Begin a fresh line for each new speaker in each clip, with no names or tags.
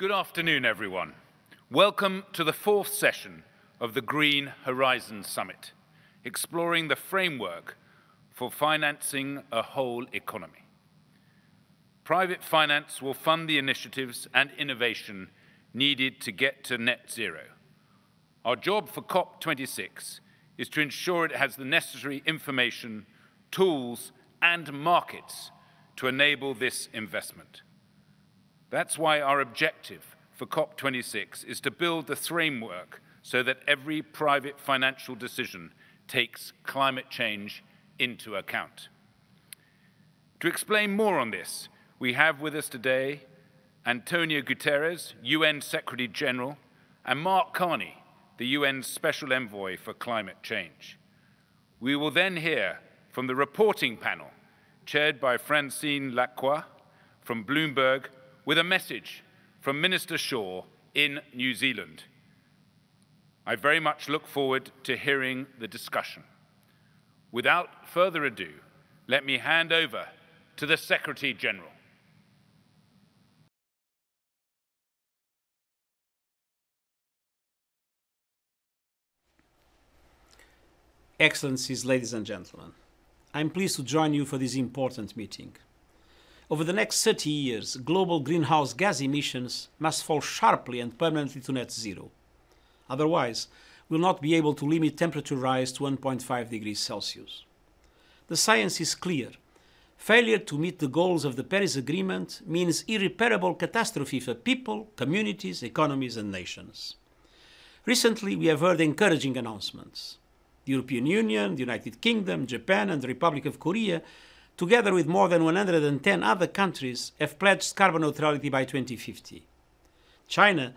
Good afternoon, everyone. Welcome to the fourth session of the Green Horizons Summit, exploring the framework for financing a whole economy. Private finance will fund the initiatives and innovation needed to get to net zero. Our job for COP26 is to ensure it has the necessary information, tools, and markets to enable this investment. That's why our objective for COP26 is to build the framework so that every private financial decision takes climate change into account. To explain more on this, we have with us today Antonio Guterres, UN Secretary General, and Mark Carney, the UN's Special Envoy for Climate Change. We will then hear from the reporting panel, chaired by Francine Lacqua from Bloomberg, with a message from Minister Shaw in New Zealand. I very much look forward to hearing the discussion. Without further ado, let me hand over to the Secretary General.
Excellencies, ladies and gentlemen, I'm pleased to join you for this important meeting. Over the next 30 years, global greenhouse gas emissions must fall sharply and permanently to net zero. Otherwise, we'll not be able to limit temperature rise to 1.5 degrees Celsius. The science is clear. Failure to meet the goals of the Paris Agreement means irreparable catastrophe for people, communities, economies, and nations. Recently, we have heard encouraging announcements. The European Union, the United Kingdom, Japan, and the Republic of Korea, together with more than 110 other countries, have pledged carbon neutrality by 2050. China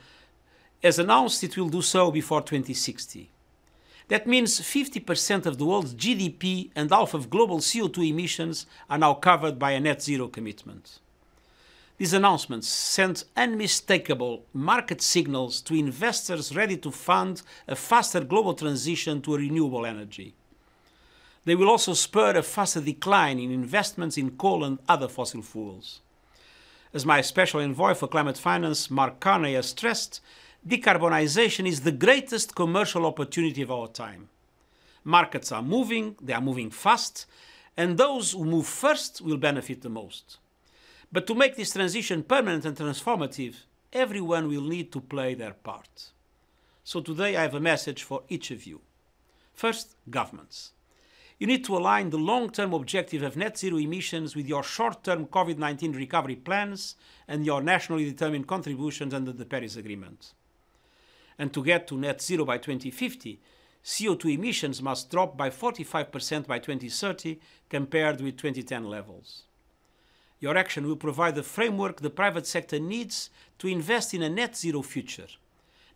has announced it will do so before 2060. That means 50% of the world's GDP and half of global CO2 emissions are now covered by a net zero commitment. These announcements send unmistakable market signals to investors ready to fund a faster global transition to renewable energy. They will also spur a faster decline in investments in coal and other fossil fuels. As my special envoy for climate finance, Mark Carney, has stressed, decarbonization is the greatest commercial opportunity of our time. Markets are moving, they are moving fast, and those who move first will benefit the most. But to make this transition permanent and transformative, everyone will need to play their part. So today I have a message for each of you. First, governments. You need to align the long term objective of net zero emissions with your short term COVID 19 recovery plans and your nationally determined contributions under the Paris Agreement. And to get to net zero by 2050, CO2 emissions must drop by 45% by 2030 compared with 2010 levels. Your action will provide the framework the private sector needs to invest in a net zero future,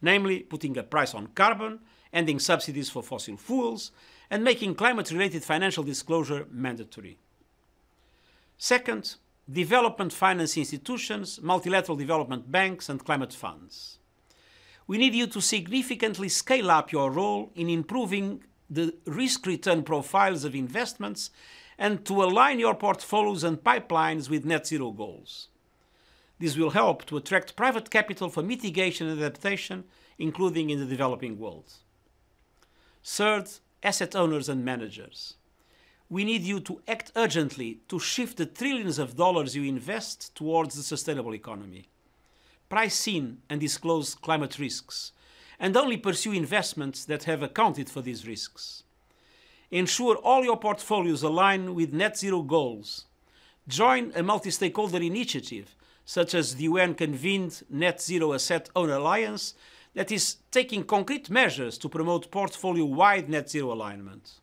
namely putting a price on carbon, ending subsidies for fossil fuels, and making climate related financial disclosure mandatory. Second, development finance institutions, multilateral development banks, and climate funds. We need you to significantly scale up your role in improving the risk return profiles of investments and to align your portfolios and pipelines with net zero goals. This will help to attract private capital for mitigation and adaptation, including in the developing world. Third, asset owners and managers. We need you to act urgently to shift the trillions of dollars you invest towards the sustainable economy. Price in and disclose climate risks, and only pursue investments that have accounted for these risks. Ensure all your portfolios align with net zero goals. Join a multi stakeholder initiative, such as the UN convened Net Zero Asset Owner Alliance, that is taking concrete measures to promote portfolio wide net zero alignment.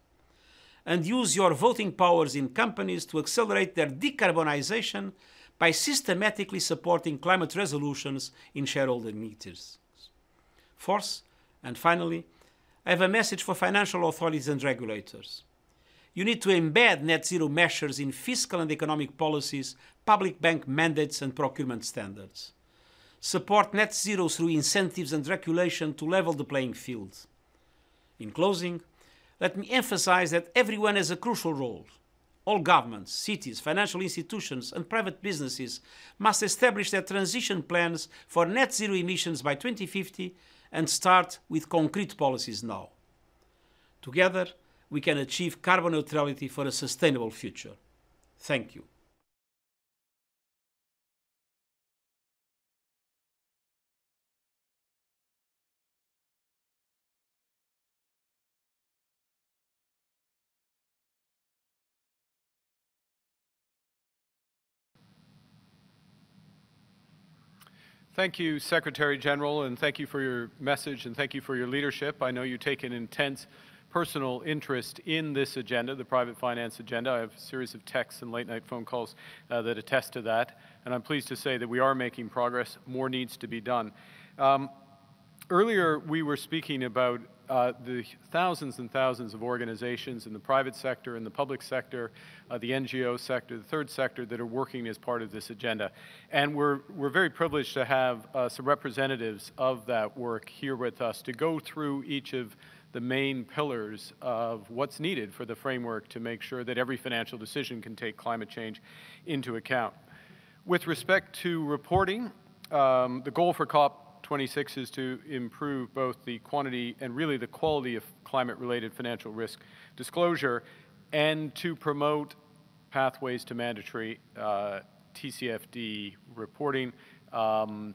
And use your voting powers in companies to accelerate their decarbonization by systematically supporting climate resolutions in shareholder meetings. Fourth, and finally, I have a message for financial authorities and regulators. You need to embed net zero measures in fiscal and economic policies, public bank mandates, and procurement standards. Support net zero through incentives and regulation to level the playing field. In closing, let me emphasize that everyone has a crucial role. all governments, cities, financial institutions, and private businesses must establish their transition plans for net zero emissions by 2050 and start with concrete policies now. Together, we can achieve carbon neutrality for a sustainable future. Thank you.
Thank you, Secretary General, and thank you for your message and thank you for your leadership. I know you take an intense personal interest in this agenda, the private finance agenda. I have a series of texts and late night phone calls uh, that attest to that, and I'm pleased to say that we are making progress. More needs to be done. Um, earlier, we were speaking about uh, the thousands and thousands of organizations in the private sector, in the public sector, uh, the NGO sector, the third sector that are working as part of this agenda. And we're, we're very privileged to have uh, some representatives of that work here with us to go through each of the main pillars of what's needed for the framework to make sure that every financial decision can take climate change into account. With respect to reporting, um, the goal for COP 26 is to improve both the quantity and really the quality of climate-related financial risk disclosure and to promote pathways to mandatory uh, TCFD reporting, um,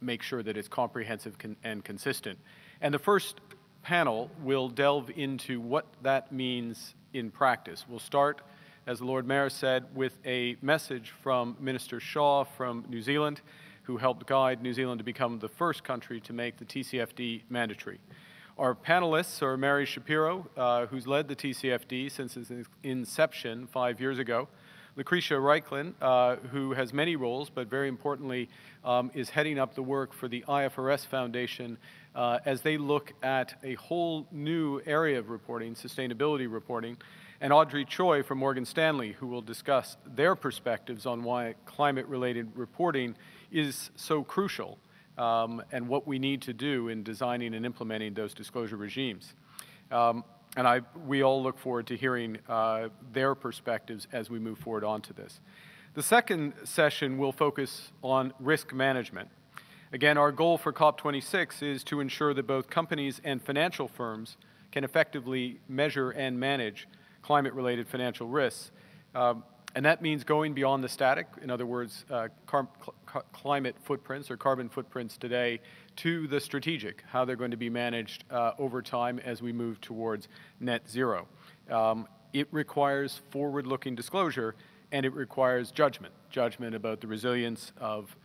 make sure that it's comprehensive con and consistent. And the first panel will delve into what that means in practice. We'll start, as the Lord Mayor said, with a message from Minister Shaw from New Zealand, who helped guide New Zealand to become the first country to make the TCFD mandatory. Our panelists are Mary Schapiro, uh, who's led the TCFD since its inception five years ago, Lucrezia Reichlin, uh, who has many roles, but very importantly um, is heading up the work for the IFRS Foundation uh, as they look at a whole new area of reporting, sustainability reporting, and Audrey Choi from Morgan Stanley, who will discuss their perspectives on why climate-related reporting is so crucial um, and what we need to do in designing and implementing those disclosure regimes. Um, and I, we all look forward to hearing uh, their perspectives as we move forward onto this. The second session will focus on risk management. Again, our goal for COP26 is to ensure that both companies and financial firms can effectively measure and manage climate-related financial risks. Um, and that means going beyond the static, in other words, uh, climate footprints or carbon footprints today, to the strategic, how they're going to be managed uh, over time as we move towards net zero. Um, it requires forward-looking disclosure, and it requires judgment, judgment about the resilience of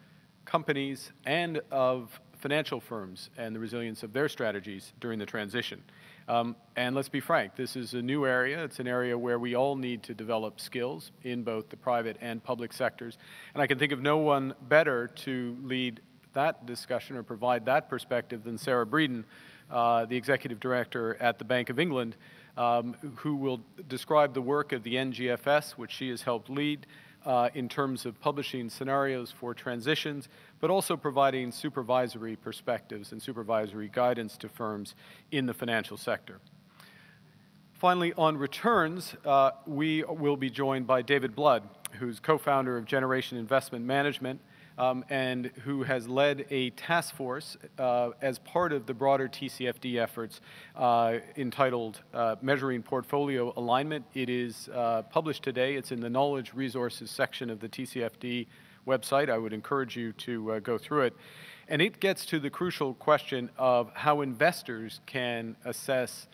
companies and of financial firms and the resilience of their strategies during the transition. Um, and let's be frank, this is a new area. It's an area where we all need to develop skills in both the private and public sectors. And I can think of no one better to lead that discussion or provide that perspective than Sarah Breeden, uh, the Executive Director at the Bank of England, um, who will describe the work of the NGFS, which she has helped lead, uh, in terms of publishing scenarios for transitions, but also providing supervisory perspectives and supervisory guidance to firms in the financial sector. Finally, on returns, uh, we will be joined by David Blood, who's co-founder of Generation Investment Management, um, and who has led a task force uh, as part of the broader TCFD efforts uh, entitled uh, Measuring Portfolio Alignment. It is uh, published today. It's in the Knowledge Resources section of the TCFD website. I would encourage you to uh, go through it. And it gets to the crucial question of how investors can assess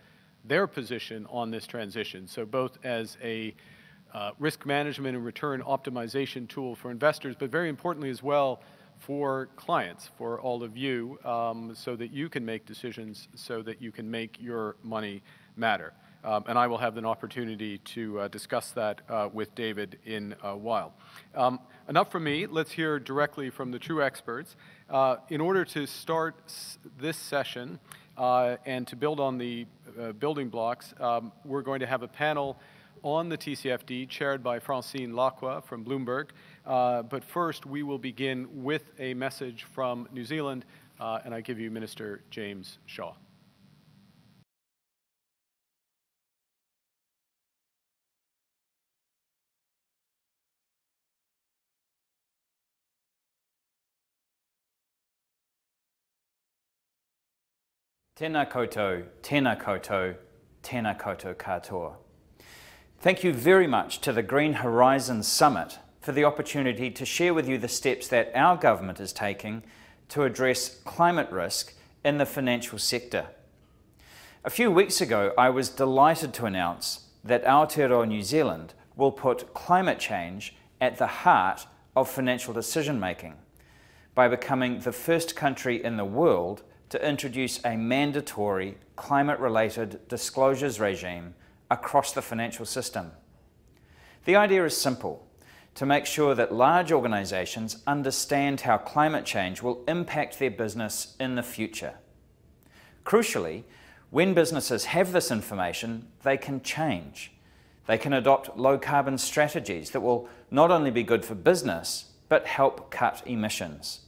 their position on this transition. So both as a uh, risk management and return optimization tool for investors, but very importantly as well for clients, for all of you, um, so that you can make decisions so that you can make your money matter. Um, and I will have an opportunity to uh, discuss that uh, with David in a while. Um, enough from me. Let's hear directly from the true experts. Uh, in order to start this session uh, and to build on the uh, building blocks, um, we're going to have a panel on the TCFD, chaired by Francine Lacqua from Bloomberg. Uh, but first, we will begin with a message from New Zealand, uh, and I give you Minister James Shaw.
Tēnā koutou, tēnā koutou, tēnā koutou katoa. Thank you very much to the Green Horizons Summit for the opportunity to share with you the steps that our government is taking to address climate risk in the financial sector. A few weeks ago, I was delighted to announce that Aotearoa New Zealand will put climate change at the heart of financial decision making by becoming the first country in the world to introduce a mandatory climate related disclosures regime across the financial system. The idea is simple to make sure that large organisations understand how climate change will impact their business in the future. Crucially, when businesses have this information, they can change. They can adopt low carbon strategies that will not only be good for business, but help cut emissions.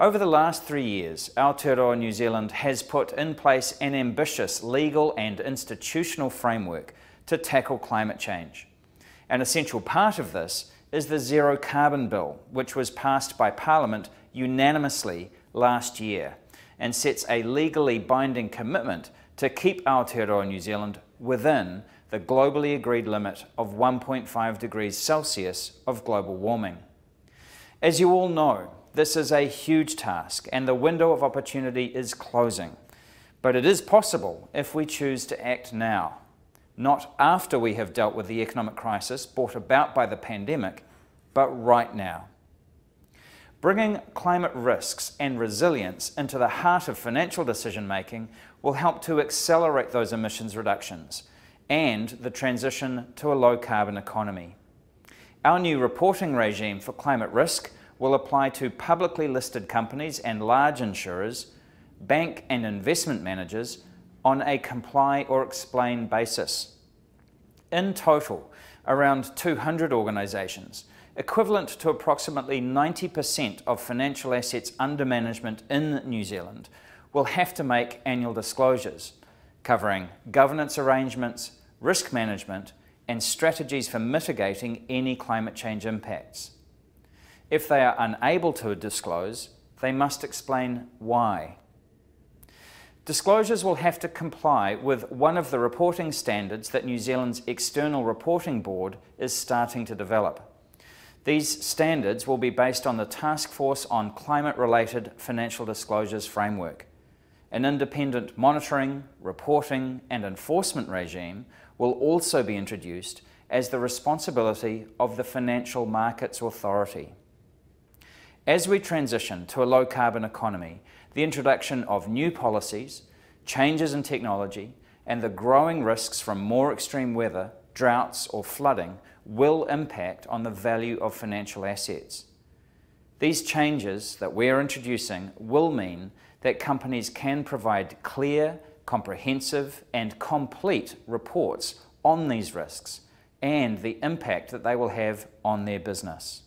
Over the last three years, Aotearoa New Zealand has put in place an ambitious legal and institutional framework to tackle climate change. An essential part of this is the Zero Carbon Bill, which was passed by Parliament unanimously last year and sets a legally binding commitment to keep Aotearoa New Zealand within the globally agreed limit of 1.5 degrees Celsius of global warming. As you all know, this is a huge task and the window of opportunity is closing. But it is possible if we choose to act now, not after we have dealt with the economic crisis brought about by the pandemic, but right now. Bringing climate risks and resilience into the heart of financial decision making will help to accelerate those emissions reductions and the transition to a low carbon economy. Our new reporting regime for climate risk will apply to publicly listed companies and large insurers, bank and investment managers on a comply or explain basis. In total, around 200 organisations, equivalent to approximately 90% of financial assets under management in New Zealand, will have to make annual disclosures covering governance arrangements, risk management, and strategies for mitigating any climate change impacts. If they are unable to disclose, they must explain why. Disclosures will have to comply with one of the reporting standards that New Zealand's External Reporting Board is starting to develop. These standards will be based on the Task Force on Climate Related Financial Disclosures framework. An independent monitoring, reporting, and enforcement regime will also be introduced as the responsibility of the Financial Markets Authority. As we transition to a low carbon economy, the introduction of new policies, changes in technology, and the growing risks from more extreme weather, droughts, or flooding will impact on the value of financial assets. These changes that we're introducing will mean that companies can provide clear, comprehensive, and complete reports on these risks and the impact that they will have on their business.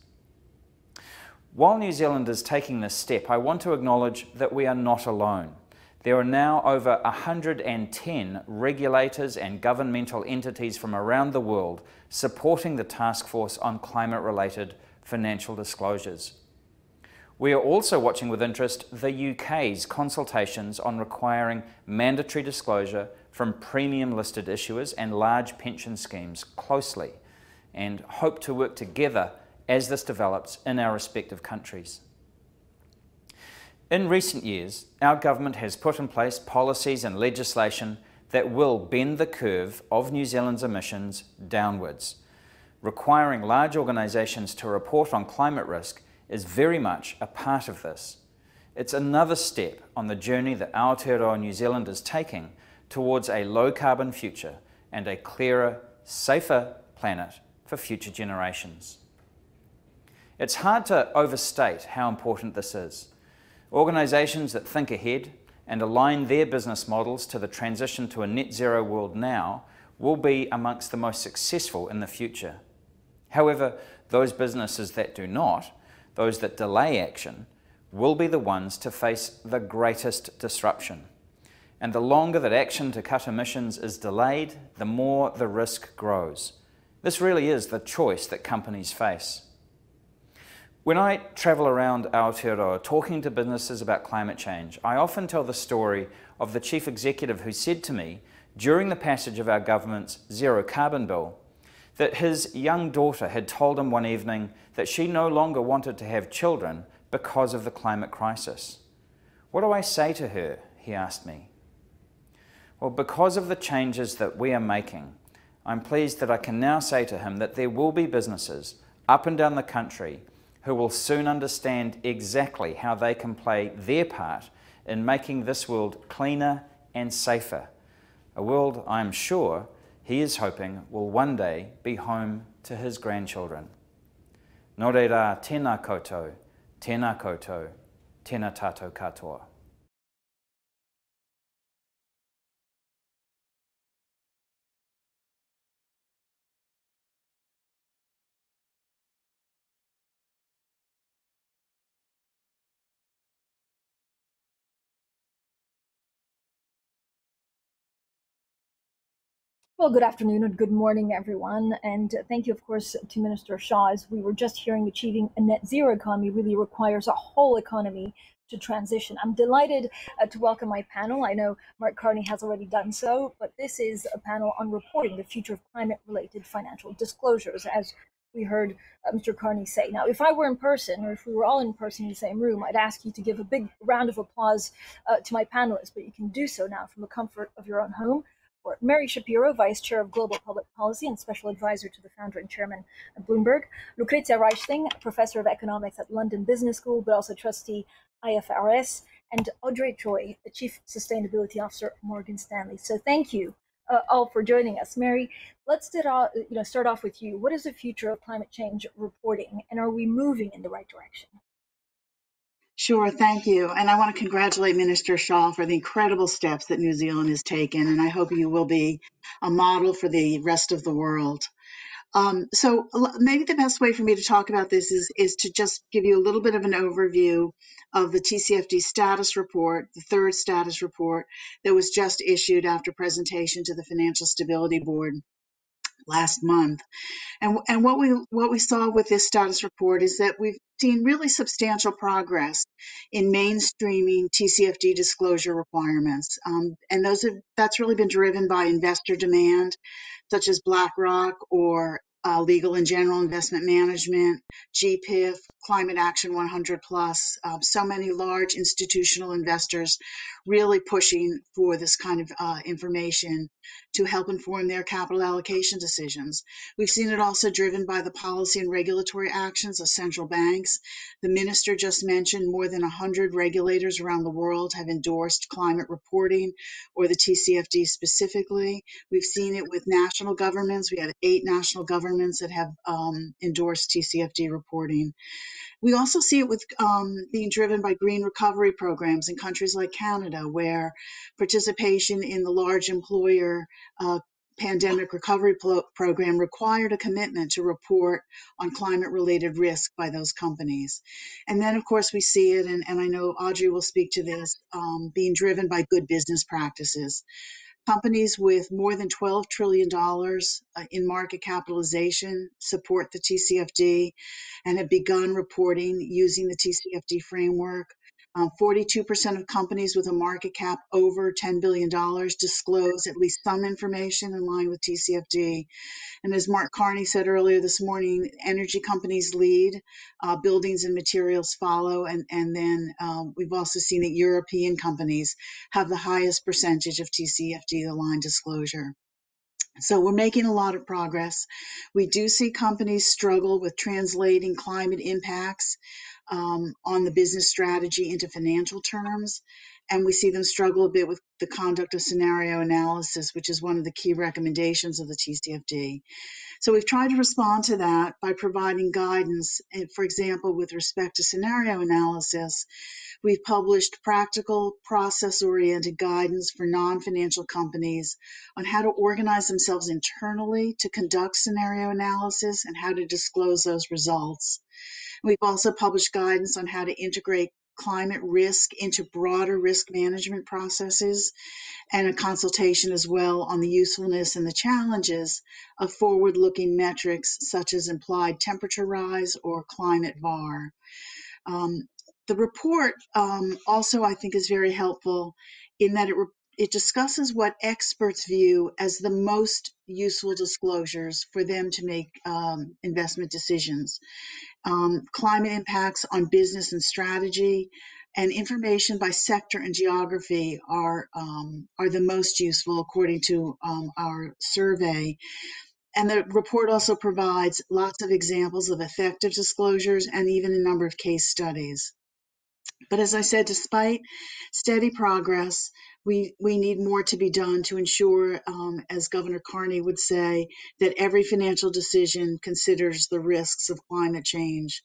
While New Zealand is taking this step, I want to acknowledge that we are not alone. There are now over 110 regulators and governmental entities from around the world supporting the Task Force on Climate Related Financial Disclosures. We are also watching with interest the UK's consultations on requiring mandatory disclosure from premium listed issuers and large pension schemes closely and hope to work together as this develops in our respective countries. In recent years, our government has put in place policies and legislation that will bend the curve of New Zealand's emissions downwards. Requiring large organisations to report on climate risk is very much a part of this. It's another step on the journey that Aotearoa New Zealand is taking towards a low carbon future and a clearer, safer planet for future generations. It's hard to overstate how important this is. Organisations that think ahead and align their business models to the transition to a net zero world now will be amongst the most successful in the future. However, those businesses that do not, those that delay action, will be the ones to face the greatest disruption. And the longer that action to cut emissions is delayed, the more the risk grows. This really is the choice that companies face. When I travel around Aotearoa talking to businesses about climate change, I often tell the story of the chief executive who said to me during the passage of our government's zero carbon bill that his young daughter had told him one evening that she no longer wanted to have children because of the climate crisis. What do I say to her? He asked me. Well, because of the changes that we are making, I'm pleased that I can now say to him that there will be businesses up and down the country who will soon understand exactly how they can play their part in making this world cleaner and safer. A world, I am sure, he is hoping will one day be home to his grandchildren. Nō reira, tēnā koutou, tēnā koutou, tēnā tātou katoa.
Well, good afternoon and good morning, everyone. And thank you, of course, to Minister Shaw. As we were just hearing, achieving a net zero economy really requires a whole economy to transition. I'm delighted uh, to welcome my panel. I know Mark Carney has already done so, but this is a panel on reporting the future of climate related financial disclosures, as we heard uh, Mr. Carney say. Now, if I were in person, or if we were all in person in the same room, I'd ask you to give a big round of applause uh, to my panelists, but you can do so now from the comfort of your own home. Mary Schapiro, Vice Chair of Global Public Policy and Special Advisor to the founder and chairman of Bloomberg. Lucrezia Reichlin, Professor of Economics at London Business School, but also trustee IFRS. And Audrey Choi, the Chief Sustainability Officer at Morgan Stanley. So thank you uh, all for joining us. Mary, let's uh, you know, start off with you. What is the future of climate change reporting, and are we moving in the right direction?
Sure, thank you. And I want to congratulate Minister Shaw for the incredible steps that New Zealand has taken, and I hope you will be a model for the rest of the world. Um, so maybe the best way for me to talk about this is, is to just give you a little bit of an overview of the TCFD status report, the third status report that was just issued after presentation to the Financial Stability Board last month. And, and what we what we saw with this status report is that we've seen really substantial progress in mainstreaming TCFD disclosure requirements, um, and those have, that's really been driven by investor demand, such as BlackRock or uh, Legal and General Investment Management, GPIF, Climate Action 100 Plus, uh, so many large institutional investors really pushing for this kind of uh, information to help inform their capital allocation decisions. We've seen it also driven by the policy and regulatory actions of central banks. The minister just mentioned more than 100 regulators around the world have endorsed climate reporting or the TCFD specifically. We've seen it with national governments. We have eight national governments that have um, endorsed TCFD reporting. We also see it with um, being driven by green recovery programs in countries like Canada, where participation in the large employer uh, pandemic recovery program required a commitment to report on climate related risk by those companies. And then, of course, we see it, and, and I know Audrey will speak to this, um, being driven by good business practices. Companies with more than $12 trillion uh, in market capitalization support the TCFD and have begun reporting using the TCFD framework. Um, 42% of companies with a market cap over $10 billion disclose at least some information in line with TCFD. And as Mark Carney said earlier this morning, energy companies lead, uh, buildings and materials follow, and, and then um, we've also seen that European companies have the highest percentage of TCFD aligned disclosure. So we're making a lot of progress. We do see companies struggle with translating climate impacts um, on the business strategy into financial terms. And we see them struggle a bit with the conduct of scenario analysis, which is one of the key recommendations of the TCFD. So we've tried to respond to that by providing guidance. Eh, for example, with respect to scenario analysis, we've published practical, process oriented guidance for non financial companies on how to organize themselves internally to conduct scenario analysis and how to disclose those results. We've also published guidance on how to integrate climate risk into broader risk management processes and a consultation as well on the usefulness and the challenges of forward looking metrics such as implied temperature rise or climate VAR. Um, the report um, also, I think, is very helpful in that it, it discusses what experts view as the most useful disclosures for them to make um, investment decisions. Um, climate impacts on business and strategy, and information by sector and geography are um, are the most useful according to um, our survey. And the report also provides lots of examples of effective disclosures and even a number of case studies. But as I said, despite steady progress, we, we need more to be done to ensure, um, as Governor Carney would say, that every financial decision considers the risks of climate change.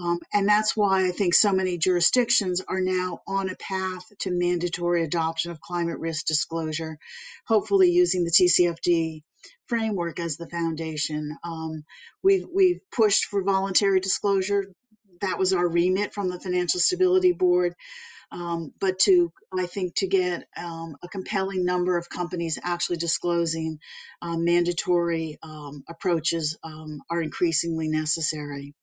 Um, and that's why I think so many jurisdictions are now on a path to mandatory adoption of climate risk disclosure, hopefully using the TCFD framework as the foundation. Um, we've, we've pushed for voluntary disclosure. That was our remit from the Financial Stability Board. Um, but to I think to get um, a compelling number of companies actually disclosing um, mandatory um, approaches um, are increasingly necessary.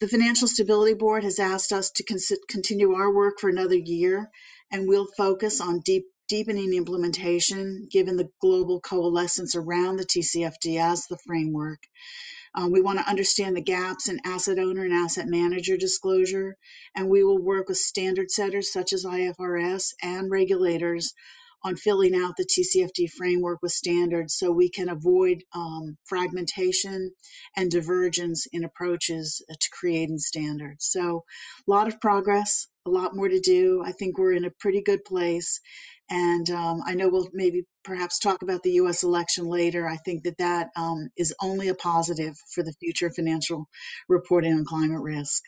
The Financial Stability Board has asked us to continue our work for another year, and we'll focus on deep, deepening implementation given the global coalescence around the TCFD as the framework. Um, we want to understand the gaps in asset owner and asset manager disclosure, and we will work with standard setters such as IFRS and regulators on filling out the TCFD framework with standards so we can avoid um, fragmentation and divergence in approaches to creating standards. So, a lot of progress, a lot more to do. I think we're in a pretty good place. And um, I know we'll maybe perhaps talk about the US election later. I think that that um, is only a positive for the future financial reporting on climate risk.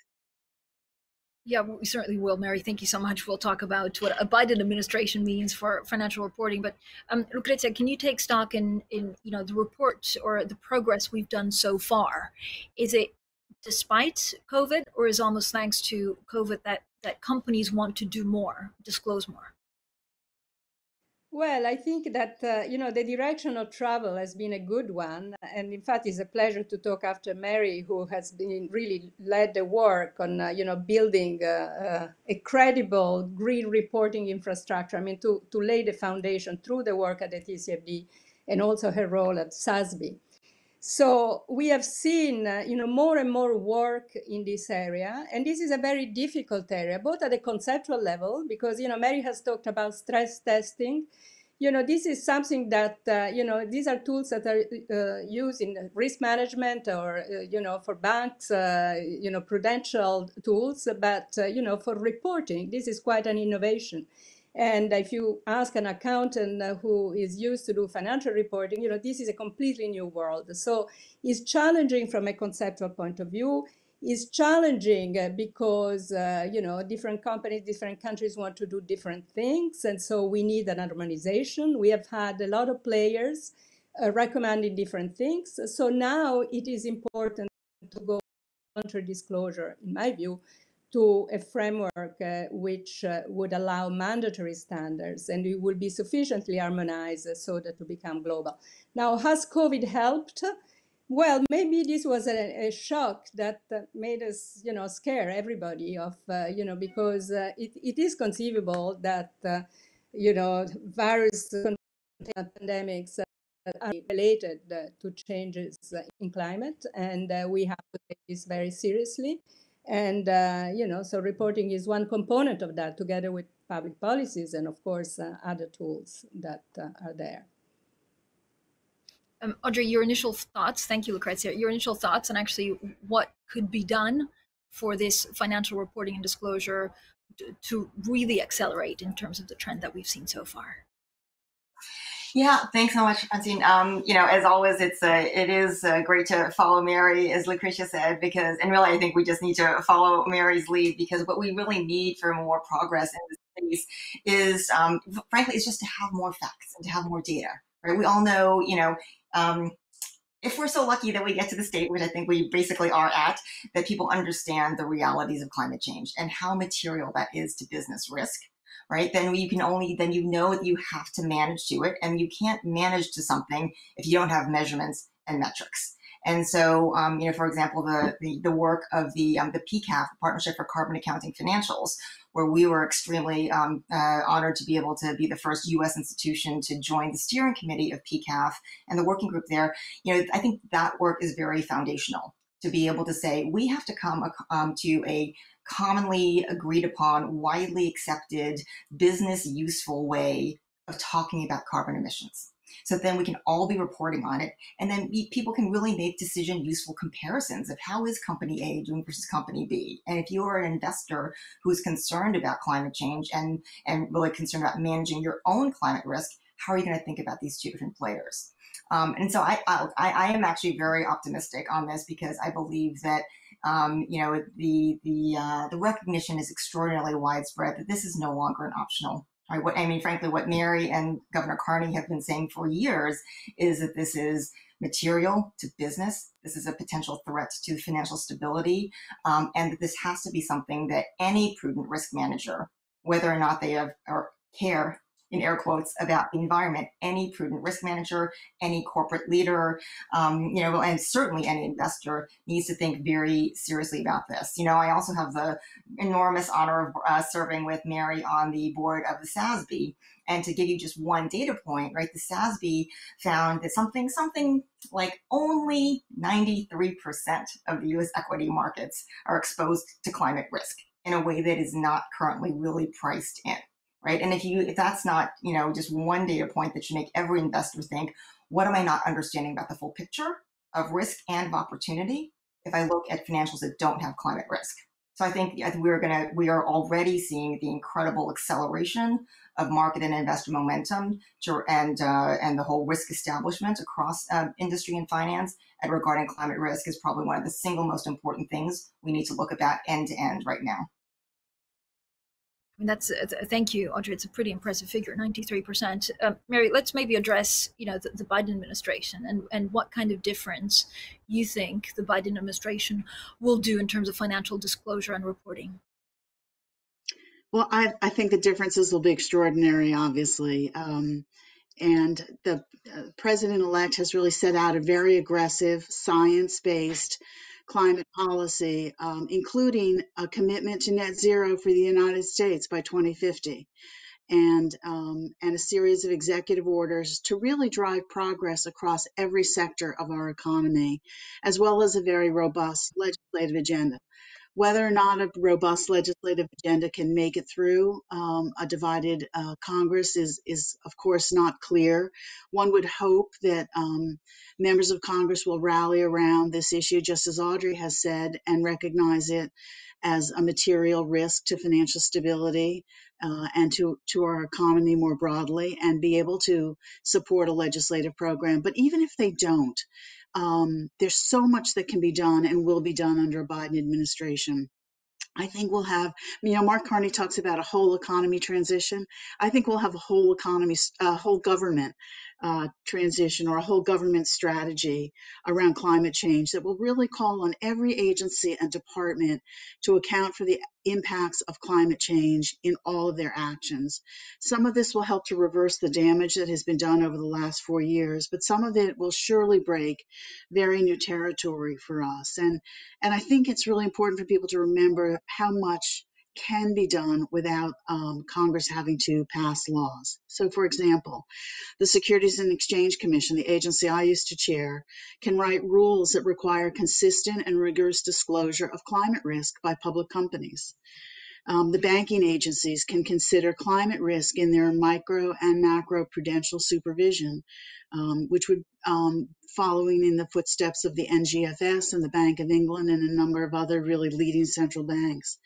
Yeah, we certainly will, Mary. Thank you so much. We'll talk about what a Biden administration means for financial reporting. But um, Lucrezia, can you take stock in, in you know the report or the progress we've done so far? Is it despite COVID, or is almost thanks to COVID that that companies want to do more, disclose more?
Well, I think that uh, you know the direction of travel has been a good one, and in fact, it's a pleasure to talk after Mary, who has been really led the work on uh, you know building uh, uh a credible green reporting infrastructure. I mean, to to lay the foundation through the work at the TCFD, and also her role at SASB. So we have seen, uh, you know, more and more work in this area, and this is a very difficult area, both at the conceptual level, because you know Mary has talked about stress testing. You know, this is something that uh, you know these are tools that are uh, used in risk management or uh, you know for banks, uh, you know, prudential tools, but uh, you know for reporting, this is quite an innovation. And if you ask an accountant uh, who is used to do financial reporting, you know, this is a completely new world. So it's challenging from a conceptual point of view. It's challenging uh, because, uh, you know, different companies, different countries want to do different things. And so we need an harmonization. We have had a lot of players uh, recommending different things. So now it is important to go under disclosure, in my view, to a framework uh, which uh, would allow mandatory standards and it will be sufficiently harmonized so that to become global. Now, has COVID helped? Well, maybe this was a, a shock that uh, made us, you know, scare everybody of, uh, you know, because uh, it, it is conceivable that, uh, you know, virus pandemics are related to changes in climate, and we have to take this very seriously. And, uh, you know, so reporting is one component of that together with public policies and, of course, uh, other tools that uh, are there.
Um, Audrey, your initial thoughts, thank you, Lucrezia, your initial thoughts on actually what could be done for this financial reporting and disclosure to really accelerate in terms of the trend that we've seen so far.
Yeah, thanks so much, Francine. Um, you know, as always, it's a, it is uh, great to follow Mary, as Lucrezia said, because, and really, I think we just need to follow Mary's lead because what we really need for more progress in this space is, um, frankly, is just to have more facts and to have more data. Right? We all know, you know, um, if we're so lucky that we get to the state, which I think we basically are at, that people understand the realities of climate change and how material that is to business risk, right? Then you can only, then you know that you have to manage to it and you can't manage to something if you don't have measurements and metrics. And so, um, you know, for example, the, the, the work of the, um, the PCAF, Partnership for Carbon Accounting Financials, where we were extremely um, uh, honored to be able to be the first U.S. institution to join the steering committee of PCAF and the working group there. You know, I think that work is very foundational to be able to say we have to come um, to a commonly agreed upon, widely accepted, business useful way of talking about carbon emissions. So then we can all be reporting on it. And then people can really make decision useful comparisons of how is company A doing versus company B. And if you are an investor who is concerned about climate change and, and really concerned about managing your own climate risk, how are you going to think about these two different players? Um, and so I, I, I am actually very optimistic on this because I believe that um, you know the the uh, the recognition is extraordinarily widespread that this is no longer an optional Right? What I mean, frankly, what Mary and Governor Carney have been saying for years is that this is material to business. This is a potential threat to financial stability, um, and that this has to be something that any prudent risk manager, whether or not they have or care in air quotes about the environment. Any prudent risk manager any corporate leader um, you know and certainly any investor needs to think very seriously about this. You know i also have the enormous honor of uh, serving with mary on the board of the sasb and to give you just one data point right the sasb found that something something like only 93% of the us equity markets are exposed to climate risk in a way that is not currently really priced in right? And if you if that's not you know just one data point that should make every investor think, what am I not understanding about the full picture of risk and of opportunity if I look at financials that don't have climate risk? So I think, we're gonna we are already seeing the incredible acceleration of market and investor momentum to, and uh, and the whole risk establishment across uh, industry and finance and regarding climate risk is probably one of the single most important things we need to look about end to end right now.
I mean, that's uh, thank you, Audrey. It's a pretty impressive figure, 93%. Um, Mary, let's maybe address, you know, the, the, Biden administration and, and what kind of difference you think the Biden administration will do in terms of financial disclosure and reporting.
Well, I, I think the differences will be extraordinary, obviously. Um, and the uh, president elect has really set out a very aggressive, science based climate policy, um, including a commitment to net zero for the United States by 2050. And, um, and a series of executive orders to really drive progress across every sector of our economy, as well as a very robust legislative agenda whether or not a robust legislative agenda can make it through um, a divided uh, Congress is, is, of course, not clear. One would hope that um, members of Congress will rally around this issue, just as Audrey has said, and recognize it as a material risk to financial stability uh, and to, to our economy more broadly, and be able to support a legislative program. But even if they don't, um, there's so much that can be done and will be done under a Biden administration. I think we'll have, you know, Mark Carney talks about a whole economy transition. I think we'll have a whole economy, a whole government uh, transition or a whole government strategy around climate change that will really call on every agency and department to account for the impacts of climate change in all of their actions. Some of this will help to reverse the damage that has been done over the last four years, but some of it will surely break very new territory for us. And, and I think it's really important for people to remember how much can be done without um, Congress having to pass laws. So, for example, the Securities and Exchange Commission, the agency I used to chair, can write rules that require consistent and rigorous disclosure of climate risk by public companies. Um, the banking agencies can consider climate risk in their micro and macro prudential supervision, um, which would um, following in the footsteps of the NGFS and the Bank of England and a number of other really leading central banks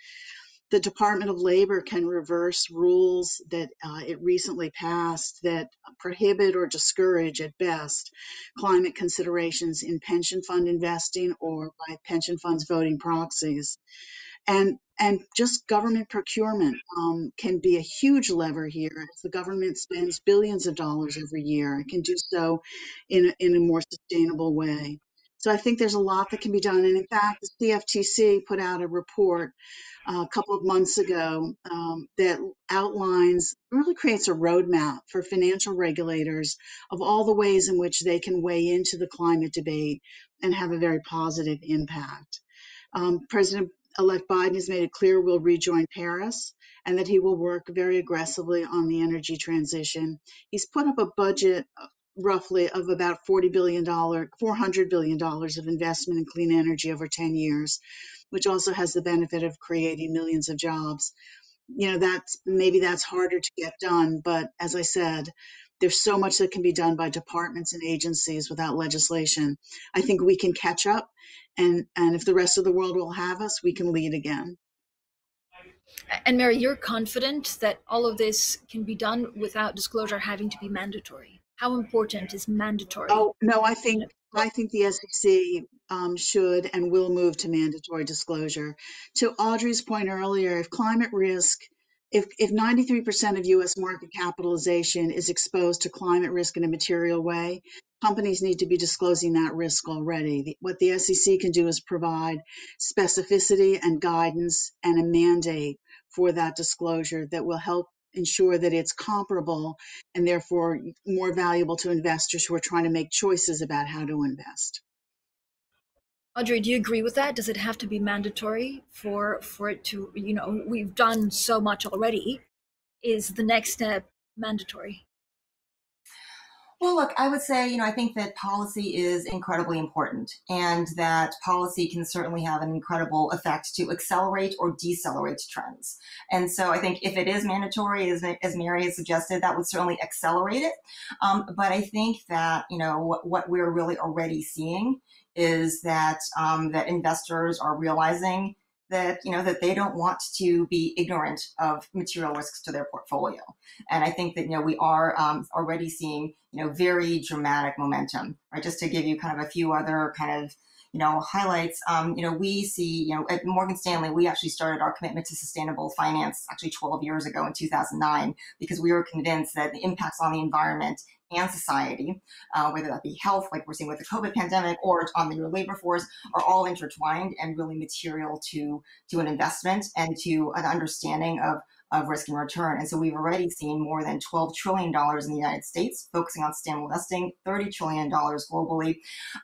the Department of Labor can reverse rules that uh, it recently passed that prohibit or discourage, at best, climate considerations in pension fund investing or by pension funds voting proxies. And and just government procurement um, can be a huge lever here. As the government spends billions of dollars every year, it can do so in a, in a more sustainable way. So I think there's a lot that can be done. And in fact, the CFTC put out a report uh, a couple of months ago um, that outlines, really creates a roadmap for financial regulators of all the ways in which they can weigh into the climate debate and have a very positive impact. Um, President elect Biden has made it clear will rejoin Paris and that he will work very aggressively on the energy transition. He's put up a budget uh, roughly of about $40 billion, $400 billion of investment in clean energy over 10 years, which also has the benefit of creating millions of jobs. You know, that's maybe that's harder to get done, but as I said, there's so much that can be done by departments and agencies without legislation. I think we can catch up, and, and if the rest of the world will have us, we can lead again.
And Mary, you're confident that all of this can be done without disclosure having to be mandatory. How important is mandatory?
Oh no, I think I think the SEC um, should and will move to mandatory disclosure. To Audrey's point earlier, if climate risk if, if 93% of US market capitalization is exposed to climate risk in a material way, companies need to be disclosing that risk already. The, what the SEC can do is provide specificity and guidance and a mandate for that disclosure that will help ensure that it's comparable and therefore more valuable to investors who are trying to make choices about how to invest.
Audrey, do you agree with that? Does it have to be mandatory for for it to, you know, we've done so much already. Is the next step mandatory?
Well, look, I would say, you know, I think that policy is incredibly important and that policy can certainly have an incredible effect to accelerate or decelerate trends. And so I think if it is mandatory, as, as Mary has suggested, that would certainly accelerate it. Um, but I think that, you know, what, what we're really already seeing is that um, that investors are realizing that you know that they don't want to be ignorant of material risks to their portfolio. And i think that you know we are um, already seeing you know very dramatic momentum right? Just to give you kind of a few other kind of you know highlights um, you know we see you know at morgan stanley we actually started our commitment to sustainable finance actually 12 years ago in 2009 because we were convinced that the impacts on the environment and society, uh, whether that be health, like we're seeing with the COVID pandemic, or on your labor force, are all intertwined and really material to to an investment and to an understanding of of risk and return. And so we've already seen more than $12 trillion in the United States focusing on sustainable investing, $30 trillion globally.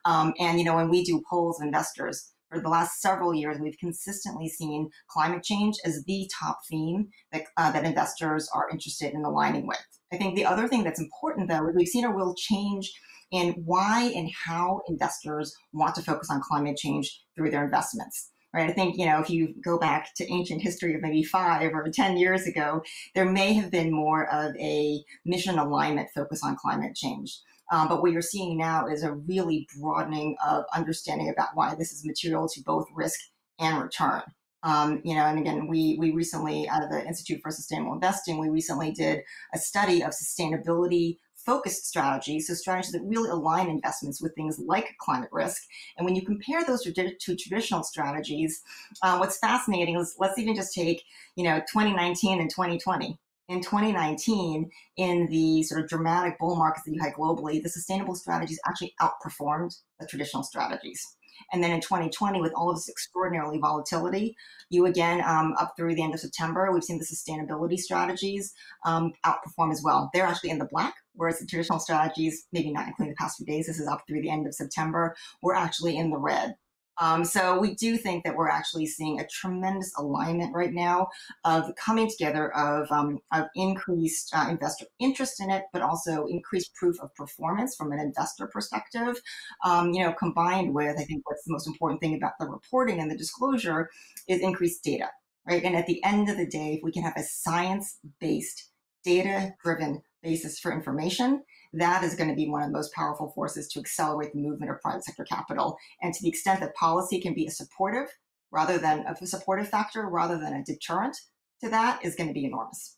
Um, and, you know, when we do polls of investors, for the last several years, we've consistently seen climate change as the top theme that, uh, that investors are interested in aligning with. I think the other thing that's important, though, is we've seen a real change in why and how investors want to focus on climate change through their investments. Right. I think, you know, if you go back to ancient history of maybe five or 10 years ago, there may have been more of a mission alignment focus on climate change. Um, but what you're seeing now is a really broadening of understanding about why this is material to both risk and return. Um, you know, and again, we we recently out of the Institute for Sustainable Investing, we recently did a study of sustainability focused strategies, so strategies that really align investments with things like climate risk. And when you compare those to, to traditional strategies, uh, what's fascinating is let's even just take, you know, 2019 and 2020 in 2019, in the sort of dramatic bull markets that you had globally, the sustainable strategies actually outperformed the traditional strategies. And then in 2020, with all of this extraordinarily volatility, you again, um, up through the end of September, we've seen the sustainability strategies um, outperform as well. They're actually in the black, whereas the traditional strategies, maybe not including the past few days, this is up through the end of September, we're actually in the red. Um, so we do think that we're actually seeing a tremendous alignment right now of coming together of, um, of increased uh, investor interest in it, but also increased proof of performance from an investor perspective. Um, you know, combined with I think what's the most important thing about the reporting and the disclosure is increased data, right? And at the end of the day, if we can have a science-based, data-driven basis for information, that is going to be one of the most powerful forces to accelerate the movement of private sector capital. And to the extent that policy can be a supportive rather than a supportive factor rather than a deterrent to that is going to be enormous.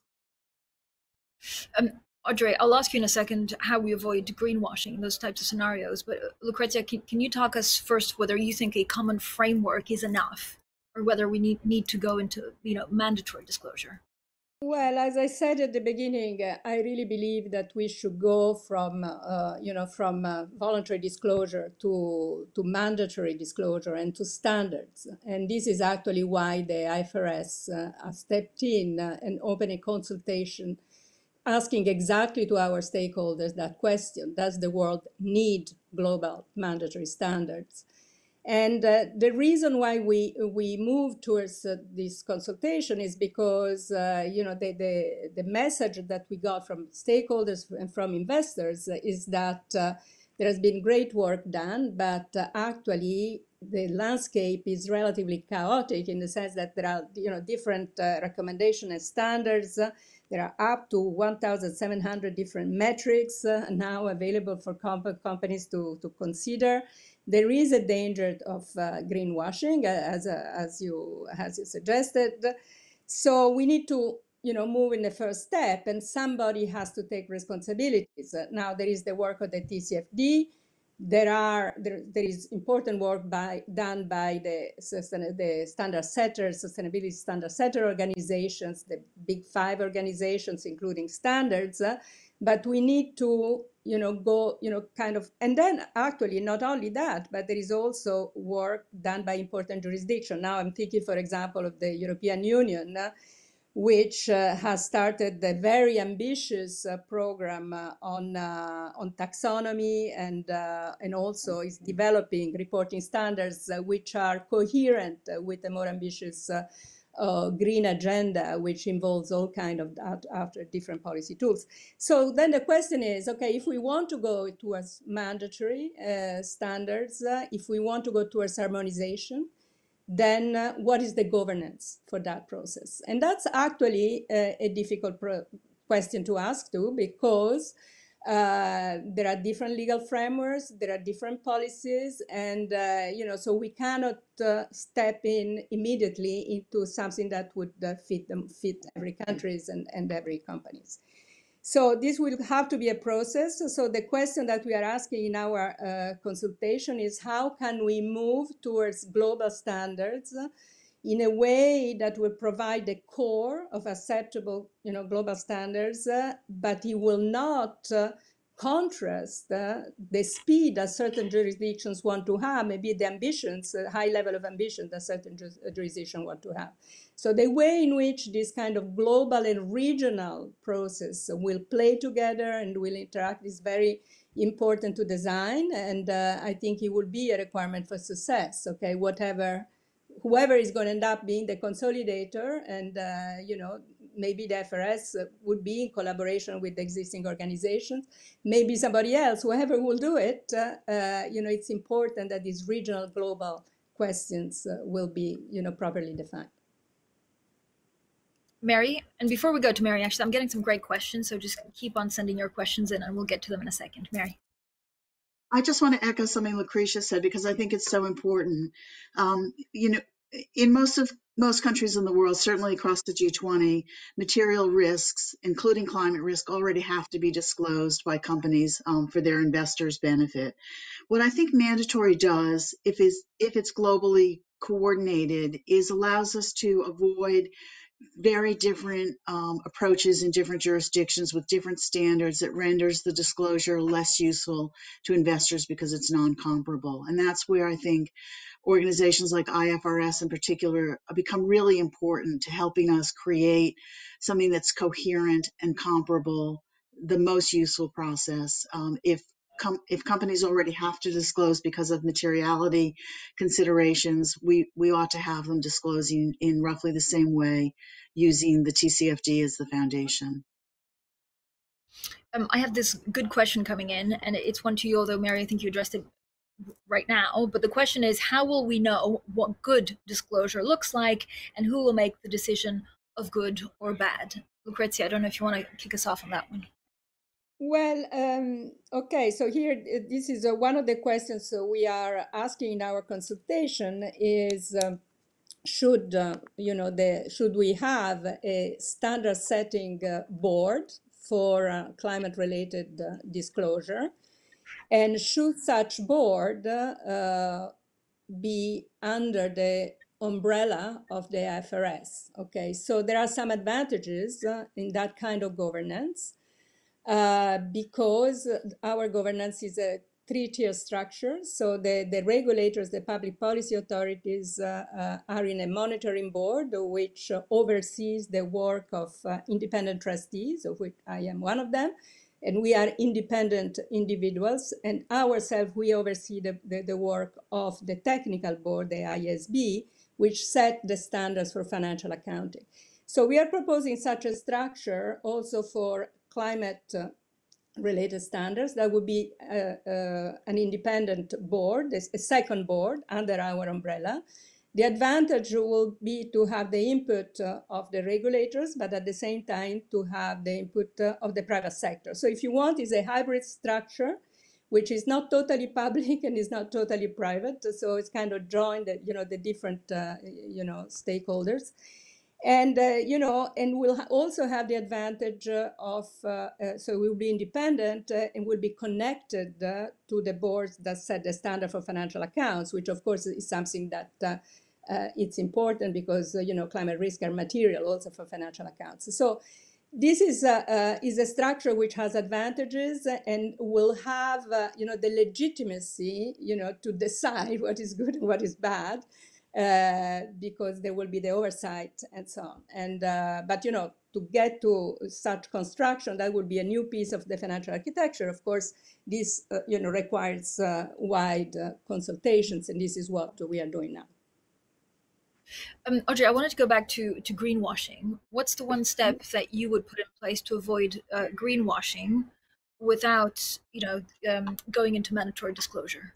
Um, Audrey, I'll ask you in a second how we avoid greenwashing those types of scenarios. But uh, Lucrezia, can, can you talk us first whether you think a common framework is enough or whether we need, need to go into you know mandatory disclosure?
Well, as I said at the beginning, I really believe that we should go from, uh, you know, from uh, voluntary disclosure to to mandatory disclosure and to standards. And this is actually why the IFRS uh, stepped in uh, and opened a consultation, asking exactly to our stakeholders that question: Does the world need global mandatory standards? And uh, the reason why we we move towards uh, this consultation is because uh, you know the, the the message that we got from stakeholders and from investors is that uh, there has been great work done, but uh, actually the landscape is relatively chaotic in the sense that there are you know different uh, recommendations and standards. there are up to 1,700 different metrics now available for comp- companies to, to consider there is a danger of uh, greenwashing, as, uh, as, you, as you suggested. So we need to you know, move in the first step, and somebody has to take responsibilities. Uh, now there is the work of the TCFD. There are there, there is important work by done by the the standard setters, sustainability standard setter organizations, the big five organizations, including standards. Uh, but we need to you know go you know kind of and then actually not only that but there is also work done by important jurisdiction. Now i'm thinking for example of the european union uh, which uh, has started a very ambitious uh, program uh, on uh, on taxonomy and uh, and also is developing reporting standards which are coherent with a more ambitious uh, green agenda, which involves all kind of after different policy tools. So then the question is, okay, if we want to go towards mandatory uh, standards, uh, if we want to go towards harmonization, then uh, what is the governance for that process? And that's actually uh, a difficult question to ask too, because uh, there are different legal frameworks, there are different policies, and uh, you know, so we cannot uh, step in immediately into something that would uh, fit them, fit every countries and, and every companies. So this will have to be a process. So the question that we are asking in our uh, consultation is how can we move towards global standards in a way that will provide the core of acceptable you know, global standards, uh, but it will not uh, contrast uh, the speed that certain jurisdictions want to have, maybe the ambitions, the high level of ambition that certain ju- uh, jurisdictions want to have. So the way in which this kind of global and regional process will play together and will interact is very important to design, and uh, I think it will be a requirement for success. Okay, whatever whoever is going to end up being the consolidator and uh, you know maybe the FRS would be in collaboration with the existing organizations maybe somebody else whoever will do it uh, uh, you know it's important that these regional global questions uh, will be you know properly defined
Mary, and before we go to Mary, actually, I'm getting some great questions, so just keep on sending your questions in and we'll get to them in a second. Mary.
I just want to echo something Lucrezia said because I think it's so important. Um, you know, in most of most countries in the world, certainly across the G20, material risks, including climate risk, already have to be disclosed by companies um, for their investors' benefit. What I think mandatory does, if it's if it's globally coordinated, is allows us to avoid very different um, approaches in different jurisdictions with different standards that renders the disclosure less useful to investors because it's non-comparable. And that's where I think organizations like IFRS in particular become really important to helping us create something that's coherent and comparable, the most useful process. Um, if com- if companies already have to disclose because of materiality considerations, we, we ought to have them disclosing in roughly the same way using the TCFD as the foundation.
Um, I have this good question coming in, and it's one to you, although Mary, I think you addressed it right now. But the question is, how will we know what good disclosure looks like, and who will make the decision of good or bad? Lucrezia, I don't know if you want to kick us off on that one.
Well, um, okay, so here, this is uh, one of the questions uh, we are asking in our consultation is um, should, uh, you know, the, should we have a standard setting uh, board for uh, climate related uh, disclosure? And should such board be under the umbrella of the IFRS. Okay, so there are some advantages uh, in that kind of governance uh, because our governance is a three-tier structure. So the, the regulators, the public policy authorities uh, uh, are in a monitoring board which oversees the work of uh, independent trustees, of which I am one of them. And we are independent individuals and ourselves, we oversee the, the, the work of the technical board, the ISB, which set the standards for financial accounting. So we are proposing such a structure also for climate related standards. That would be uh, uh, an independent board, a second board under our umbrella. The advantage will be to have the input uh, of the regulators, but at the same time to have the input uh, of the private sector. So if you want, it's a hybrid structure which is not totally public and is not totally private. So it's kind of joined, the, you know, the different, uh, you know, stakeholders. And, uh, you know, and we'll also have the advantage uh, of, uh, uh, so we'll be independent uh, and we'll be connected to the boards that set the standard for financial accounts, which of course is something that it's important because, you know, climate risk are material also for financial accounts. So this is a, uh, is a structure which has advantages and will have uh, you know the legitimacy you know to decide what is good and what is bad uh, because there will be the oversight and so on and uh, but you know to get to such construction that would be a new piece of the financial architecture of course this uh, you know requires uh, wide consultations and this is what we are doing now
um, Audrey, I wanted to go back to, to greenwashing. What's the one step that you would put in place to avoid uh, greenwashing without, you know, um, going into mandatory disclosure?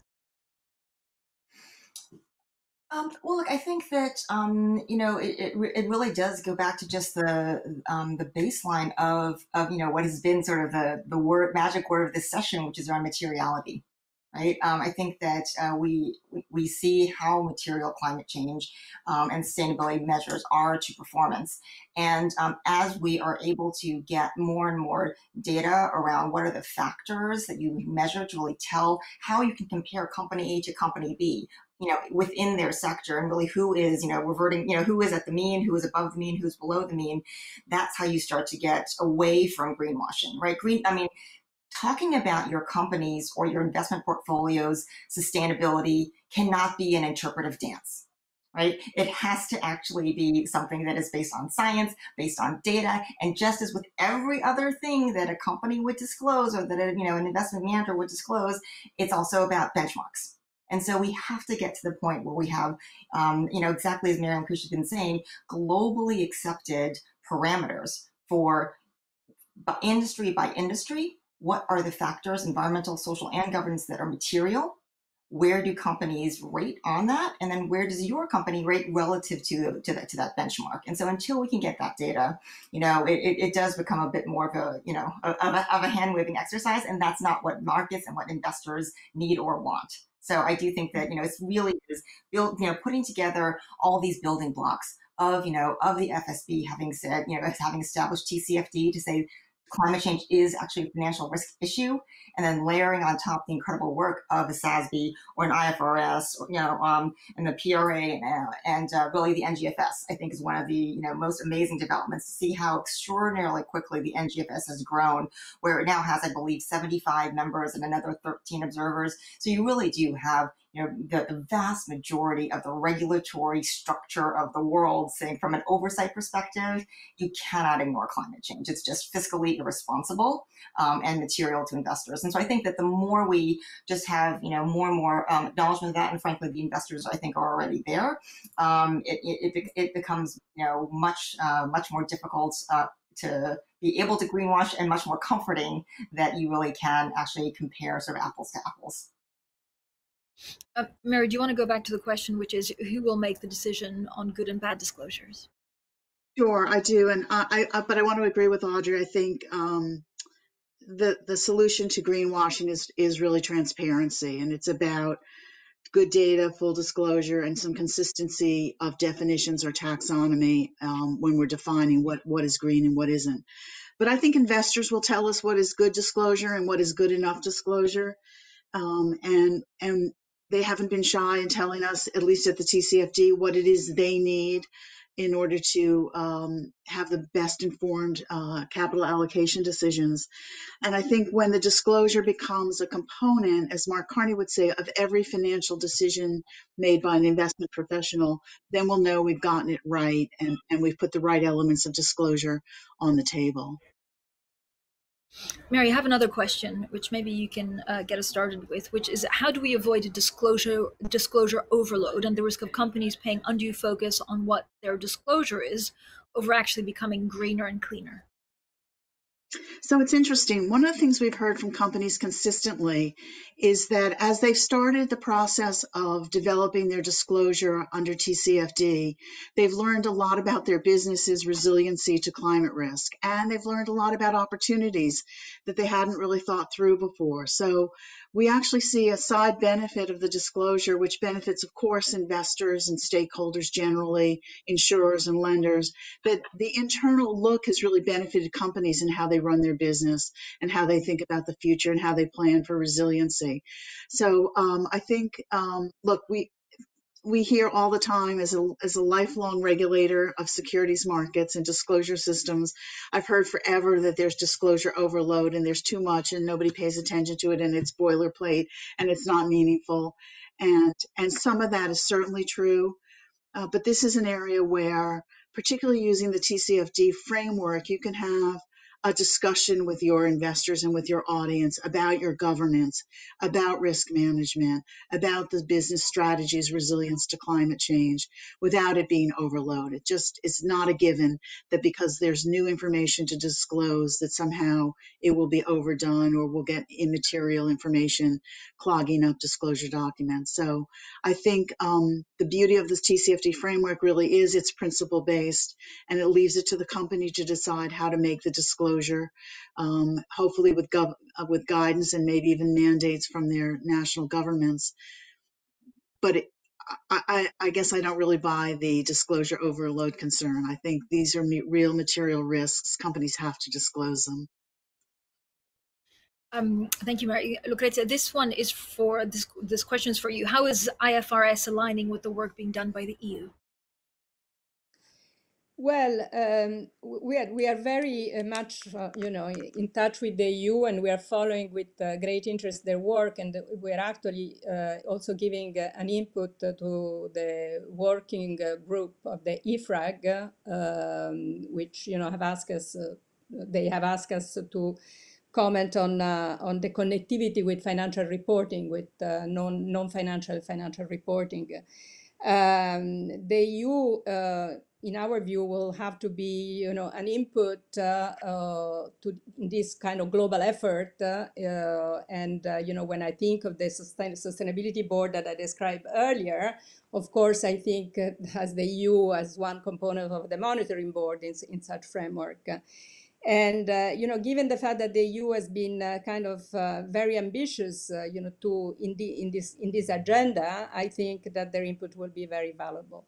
Um, well, look, I think that um, you know it, it, it, really does go back to just the um, the baseline of of you know what has been sort of the the word magic word of this session, which is around materiality right? Um, I think that uh, we we see how material climate change um, and sustainability measures are to performance, and um, as we are able to get more and more data around what are the factors that you measure to really tell how you can compare company A to company B, you know, within their sector and really who is, you know, reverting, you know, who is at the mean, who is above the mean, who's below the mean. That's how you start to get away from greenwashing, right? Green, I mean, talking about your companies or your investment portfolio's sustainability cannot be an interpretive dance right? It has to actually be something that is based on science, based on data, and just as with every other thing that a company would disclose or that a, you know an investment manager would disclose, it's also about benchmarks. And so we have to get to the point where we have, um, you know, exactly as Mary Lucrezia has been saying, globally accepted parameters for industry by industry what are the factors, environmental, social, and governance that are material? Where do companies rate on that? And then where does your company rate relative to, to, that, to that benchmark? And so until we can get that data, you know, it, it, it does become a bit more of a, you know, of a, of a hand waving exercise. And that's not what markets and what investors need or want. So I do think that, you know, it's really is you know, putting together all these building blocks of, you know, of the FSB having said, you know, having established TCFD to say climate change is actually a financial risk issue, and then layering on top the incredible work of a SASB or an IFRS, or, you know, um, and the PRA and, and uh, really the NGFS, I think is one of the you know most amazing developments to see how extraordinarily quickly the NGFS has grown, where it now has, I believe, 75 members and another 13 observers. So you really do have you know, the, the, vast majority of the regulatory structure of the world saying from an oversight perspective, you cannot ignore climate change. It's just fiscally irresponsible um, and material to investors. And so I think that the more we just have, you know, more and more um, acknowledgement of that, and frankly, the investors I think are already there, um, it, it, it, becomes, you know, much, uh, much more difficult uh, to be able to greenwash and much more comforting that you really can actually compare sort of apples to apples.
Uh, Mary, do you want to go back to the question, which is who will make the decision on good and bad disclosures?
Sure, I do, and I, I but I want to agree with Audrey. I think um, the the solution to greenwashing is is really transparency, and it's about good data, full disclosure, and some consistency of definitions or taxonomy um, when we're defining what what is green and what isn't. But I think investors will tell us what is good disclosure and what is good enough disclosure. Um, and and they haven't been shy in telling us, at least at the TCFD, what it is they need in order to um, have the best informed uh, capital allocation decisions. And I think when the disclosure becomes a component, as Mark Carney would say, of every financial decision made by an investment professional, then we'll know we've gotten it right and, and we've put the right elements of disclosure on the table.
Mary, I have another question, which maybe you can uh, get us started with, which is how do we avoid a disclosure disclosure overload and the risk of companies paying undue focus on what their disclosure is over actually becoming greener and cleaner?
So it's interesting. One of the things we've heard from companies consistently is that as they've started the process of developing their disclosure under TCFD, they've learned a lot about their business's resiliency to climate risk, and they've learned a lot about opportunities that they hadn't really thought through before. So we actually see a side benefit of the disclosure, which benefits, of course, investors and stakeholders generally, insurers and lenders. But the internal look has really benefited companies in how they run their business and how they think about the future and how they plan for resiliency. So um, I think, um, look, we we hear all the time as a, as a lifelong regulator of securities markets and disclosure systems, I've heard forever that there's disclosure overload and there's too much and nobody pays attention to it and it's boilerplate and it's not meaningful. And, and some of that is certainly true. Uh, but this is an area where, particularly using the TCFD framework, you can have a discussion with your investors and with your audience about your governance, about risk management, about the business strategies, resilience to climate change without it being overloaded. It just is not a given that because there's new information to disclose that somehow it will be overdone or we'll get immaterial information clogging up disclosure documents. So I think um, the beauty of this TCFD framework really is it's principle based and it leaves it to the company to decide how to make the disclosure disclosure, um, hopefully with gov- uh, with guidance and maybe even mandates from their national governments. But it, I, I, guess I don't really buy the disclosure overload concern. I think these are real material risks. Companies have to disclose them.
Um, thank you, Mary. Lucrezia, this one is for this. This question is for you. How is IFRS aligning with the work being done by the EU?
Well, um, we are we are very uh, much uh, you know in touch with the EU, and we are following with uh, great interest their work, and we are actually uh, also giving uh, an input to the working uh, group of the EFRAG, um, which you know have asked us. they have asked us to comment on on the connectivity with financial reporting, with non non financial financial reporting. Um, the EU in our view, will have to be, you know, an input uh, uh, to this kind of global effort. Uh, and, you know, when I think of the sustain sustainability board that I described earlier, of course, I think as the EU as one component of the monitoring board in, in such framework. And uh, you know, given the fact that the EU has been uh, kind of uh, very ambitious, you know, to in the in this in this agenda, I think that their input will be very valuable.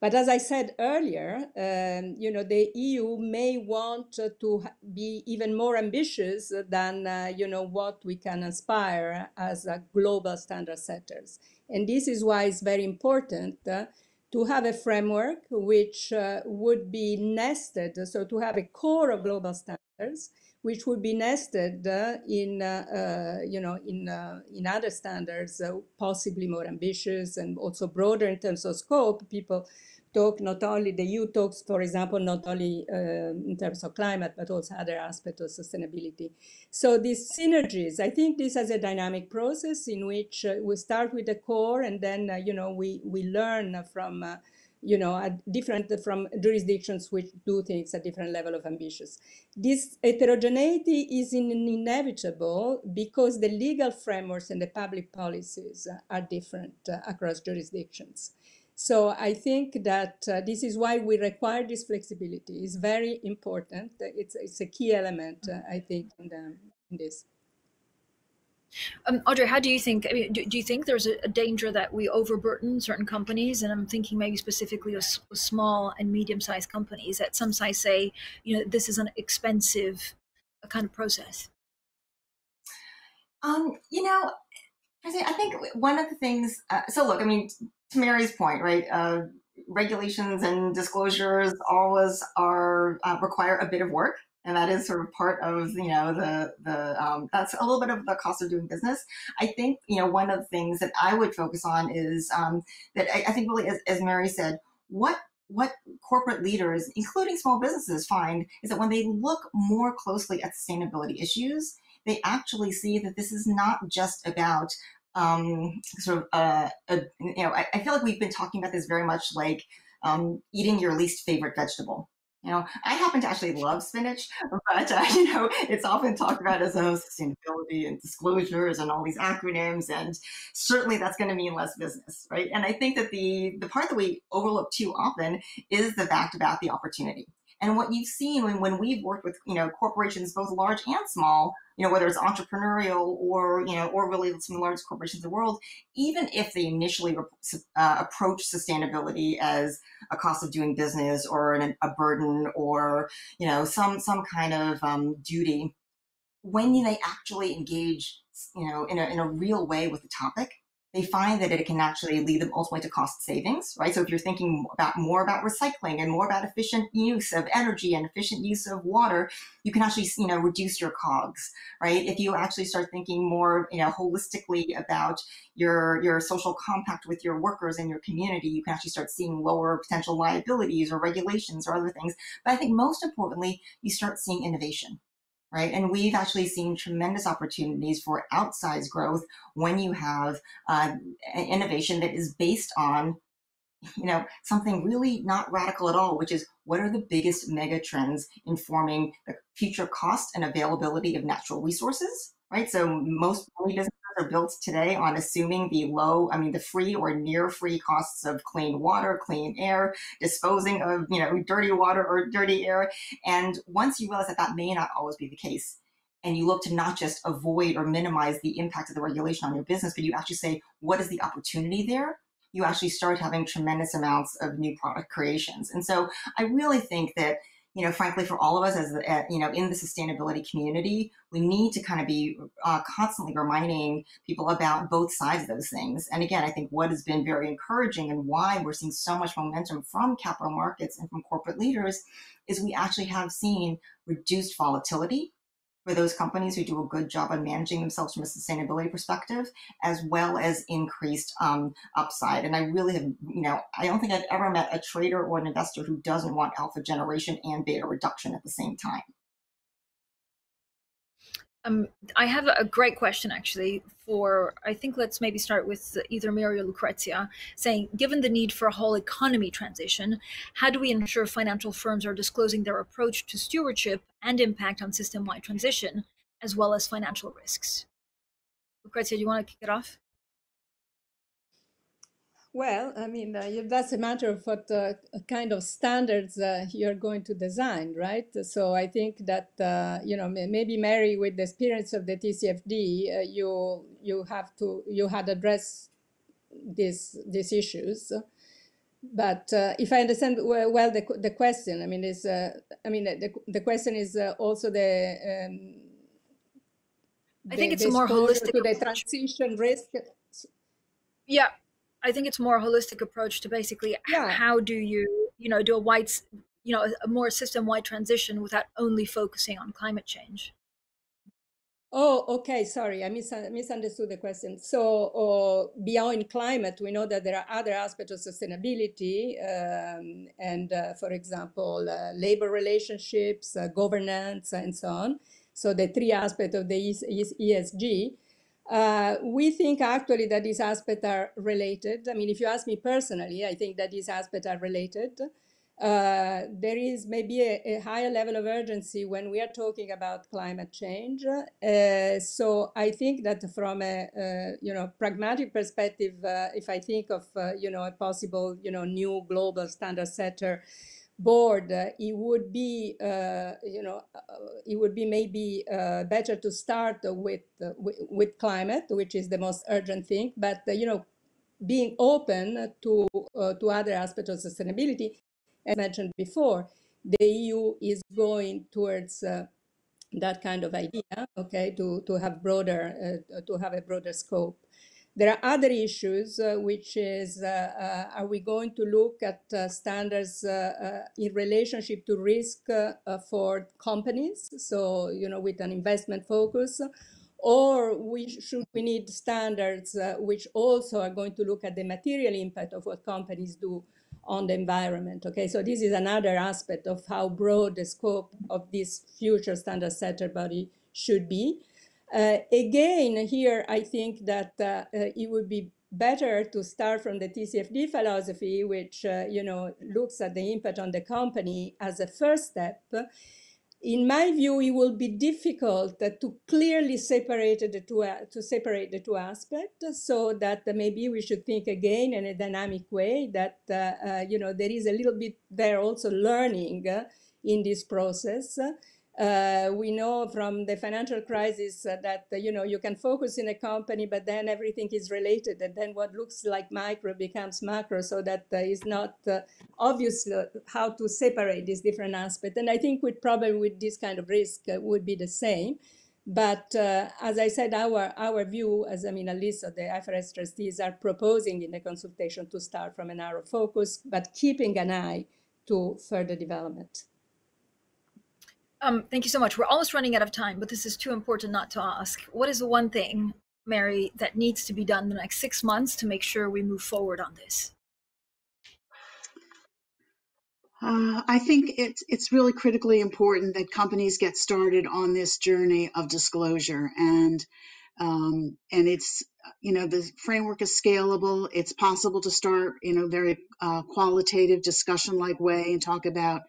But as I said earlier, um, you know, the EU may want to be even more ambitious than, uh, you know, what we can aspire as global standard setters. And this is why it's very important uh, to have a framework which uh, would be nested, so to have a core of global standards, which would be nested uh, in, uh, uh, you know, in, in other standards, possibly more ambitious and also broader in terms of scope. People talk not only the EU talks, for example, not only in terms of climate, but also other aspects of sustainability. So these synergies, I think this is a dynamic process in which we start with the core and then, you know, we, we learn from, you know, different from jurisdictions which do things at different level of ambitious. This heterogeneity is in, inevitable because the legal frameworks and the public policies are different uh, across jurisdictions. So I think that uh, this is why we require this flexibility. It's very important. It's, it's a key element, uh, I think, in, the, in this.
Um, Audrey, how do you think? I mean, do, do you think there's a, a, danger that we overburden certain companies? And I'm thinking maybe specifically of, small and medium-sized companies. That some size say, you know, this is an expensive kind of process.
Um, you know, I think, I think one of the things, uh, so look, I mean, to Mary's point, right? Uh, regulations and disclosures always are uh, require a bit of work and that is sort of part of you know the the um, that's a little bit of the cost of doing business. I think you know one of the things that I would focus on is um, that I, I, think really as, as Mary said, what what corporate leaders, including small businesses, find is that when they look more closely at sustainability issues, they actually see that this is not just about um, sort of uh, a, you know I, I, feel like we've been talking about this very much like um, eating your least favorite vegetable you know, I happen to actually love spinach, but uh, you know, it's often talked about as oh, sustainability and disclosures and all these acronyms, and certainly that's going to mean less business, right? And I think that the the part that we overlook too often is the fact about the opportunity. And what you've seen when, when we've worked with, you know, corporations, both large and small, you know, whether it's entrepreneurial or, you know, or really some of the largest corporations in the world, even if they initially uh, approach sustainability as a cost of doing business or an, a burden or, you know, some, some kind of um, duty, when they actually engage, you know, in a, in a real way with the topic, they find that it can actually lead them ultimately to cost savings, right? So if you're thinking about more about recycling and more about efficient use of energy and efficient use of water, you can actually, you know, reduce your cogs, right? If you actually start thinking more, you know, holistically about your your social compact with your workers and your community, you can actually start seeing lower potential liabilities or regulations or other things. But I think most importantly, you start seeing innovation, right? And we've actually seen tremendous opportunities for outsized growth when you have uh, innovation that is based on, you know, something really not radical at all, which is what are the biggest mega trends informing the future cost and availability of natural resources, right? So most businesses are built today on assuming the low, I mean, the free or near free costs of clean water, clean air, disposing of, you know, dirty water or dirty air. And once you realize that that may not always be the case, and you look to not just avoid or minimize the impact of the regulation on your business, but you actually say, what is the opportunity there? You actually start having tremendous amounts of new product creations. And so I really think that you know, frankly, for all of us as, uh, you know, in the sustainability community, we need to kind of be uh, constantly reminding people about both sides of those things. And again, I think what has been very encouraging and why we're seeing so much momentum from capital markets and from corporate leaders is we actually have seen reduced volatility for those companies who do a good job on managing themselves from a sustainability perspective, as well as increased um, upside. And I really have, you know, I don't think I've ever met a trader or an investor who doesn't want alpha generation and beta reduction at the same time.
Um, I have a great question actually for, I think let's maybe start with either Mary or Lucrezia, saying, given the need for a whole economy transition, how do we ensure financial firms are disclosing their approach to stewardship and impact on system-wide transition, as well as financial risks? Lucrezia, do you want to kick it off?
Well, I mean, uh, that's a matter of what uh, kind of standards uh, you're going to design, right? So I think that uh, you know maybe Mary, with the experience of the TCFD, uh, you you have to you had addressed these these issues. But uh, if I understand well the the question, I mean, is I mean the the question is also the. Um,
I think it's a more holistic
to the transition risk.
Yeah, I think it's more a holistic approach to basically yeah. how do you, you know, do a wide, you know, a more system-wide transition without only focusing on climate change.
Oh, okay. Sorry, I mis misunderstood the question. So, uh, beyond climate, we know that there are other aspects of sustainability, um, and uh, for example, uh, labor relationships, uh, governance, and so on. So, the three aspects of the ESG. Uh, we think actually that these aspects are related. I mean, if you ask me personally, I think that these aspects are related. Uh, there is maybe a, a, higher level of urgency when we are talking about climate change. Uh, so I think that from a uh, you know pragmatic perspective, uh, if I think of uh, you know a possible you know new global standard setter board, uh, it would be, uh, you know, uh, it would be maybe uh, better to start with, uh, with, climate, which is the most urgent thing. But you know, being open to to other aspects of sustainability, as mentioned before, the EU is going towards that kind of idea. Okay, to to have broader to have a broader scope. There are other issues, uh, which is, uh, uh, are we going to look at uh, standards in relationship to risk for companies? So, you know, with an investment focus, or we should we need standards which also are going to look at the material impact of what companies do on the environment. Okay, so this is another aspect of how broad the scope of this future standard setter body should be. Uh, again, here I think that uh, uh, it would be better to start from the TCFD philosophy, which uh, you know looks at the impact on the company as a first step. In my view, it will be difficult to clearly separate the two to separate the two aspects, so that maybe we should think again in a dynamic way. That uh, uh, you know there is a little bit there also learning in this process. Uh, we know from the financial crisis uh, that uh, you know you can focus in a company, but then everything is related, and then what looks like micro becomes macro. So that uh, is not uh, obvious uh, how to separate these different aspects. And I think with probably with this kind of risk would be the same. But as I said, our our view, as I mean, at least the IFRS trustees are proposing in the consultation to start from a narrow focus, but keeping an eye to further development.
Um, thank you so much. We're almost running out of time, but this is too important not to ask. What is the one thing, Mary, that needs to be done in the next six months to make sure we move forward on this?
Uh, I think it's it's really critically important that companies get started on this journey of disclosure, and um, and it's you know the framework is scalable. It's possible to start in a very uh, qualitative discussion like way and talk about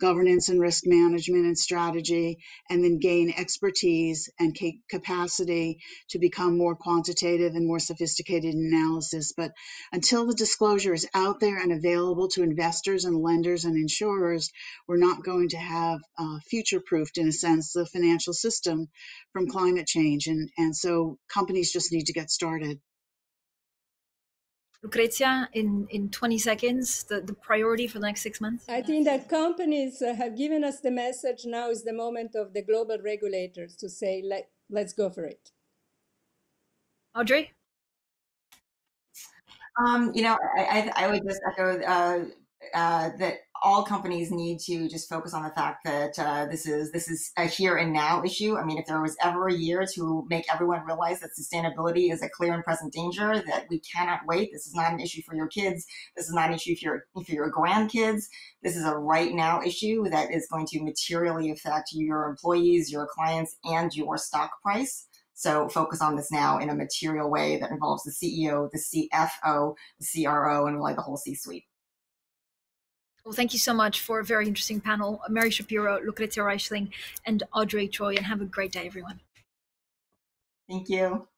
governance and risk management and strategy, and then gain expertise and capacity to become more quantitative and more sophisticated in analysis. But until the disclosure is out there and available to investors and lenders and insurers, we're not going to have uh, future proofed, in a sense, the financial system from climate change. And, and so companies just need to get started.
Lucrezia, in, in 20 seconds, the, the priority for the next six months?
I think that companies uh, have given us the message now is the moment of the global regulators to say, Let, let's go for it.
Audrey?
Um, you know, I, I, I would just echo uh, uh, that all companies need to just focus on the fact that uh, this is this is a here and now issue. I mean, if there was ever a year to make everyone realize that sustainability is a clear and present danger, that we cannot wait. This is not an issue for your kids. This is not an issue for your for your grandkids. This is a right now issue that is going to materially affect your employees, your clients, and your stock price. So focus on this now in a material way that involves the CEO, the CFO, the CRO, and really the whole C-suite.
Well, thank you so much for a very interesting panel. Mary Schapiro, Lucrezia Reichlin, and Audrey Choi, and have a great day, everyone.
Thank you.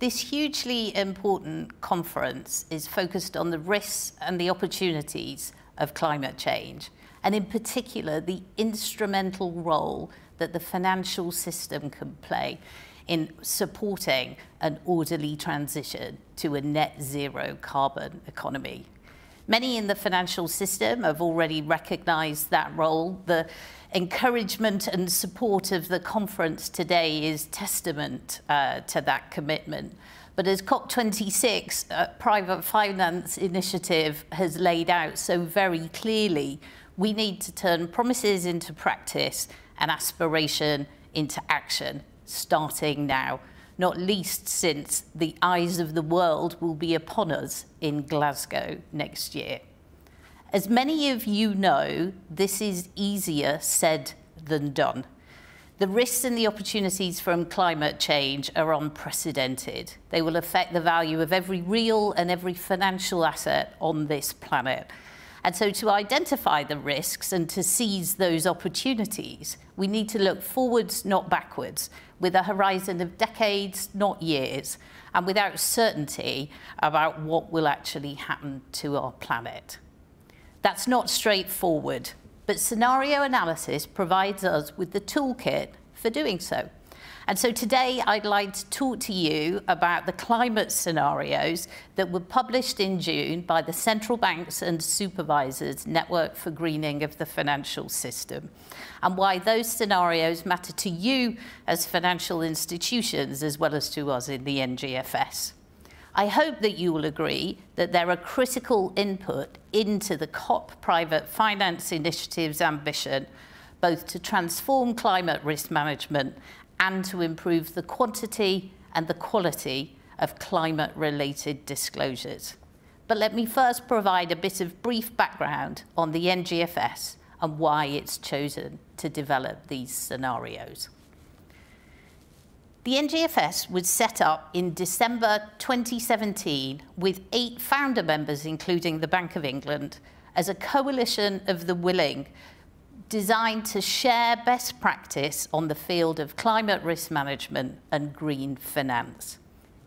This hugely important conference is focused on the risks and the opportunities of climate change, and in particular, the instrumental role that the financial system can play in supporting an orderly transition to a net zero carbon economy. Many in the financial system have already recognized that role. The encouragement and support of the conference today is testament uh, to that commitment. But as COP26, uh, Private Finance Initiative has laid out so very clearly, we need to turn promises into practice and aspiration into action, starting now, not least since the eyes of the world will be upon us in Glasgow next year. As many of you know, this is easier said than done. The risks and the opportunities from climate change are unprecedented. They will affect the value of every real and every financial asset on this planet. And so to identify the risks and to seize those opportunities, we need to look forwards, not backwards. With a horizon of decades, not years, and without certainty about what will actually happen to our planet. That's not straightforward, but scenario analysis provides us with the toolkit for doing so. And so today I'd like to talk to you about the climate scenarios that were published in June by the Central Banks and Supervisors Network for Greening of the Financial System, and why those scenarios matter to you as financial institutions as well as to us in the NGFS. I hope that you will agree that they're a critical input into the COP Private Finance Initiative's ambition both to transform climate risk management and to improve the quantity and the quality of climate-related disclosures. But let me first provide a bit of brief background on the NGFS and why it's chosen to develop these scenarios. The NGFS was set up in December 2017 with eight founder members, including the Bank of England, as a coalition of the willing designed to share best practice on the field of climate risk management and green finance.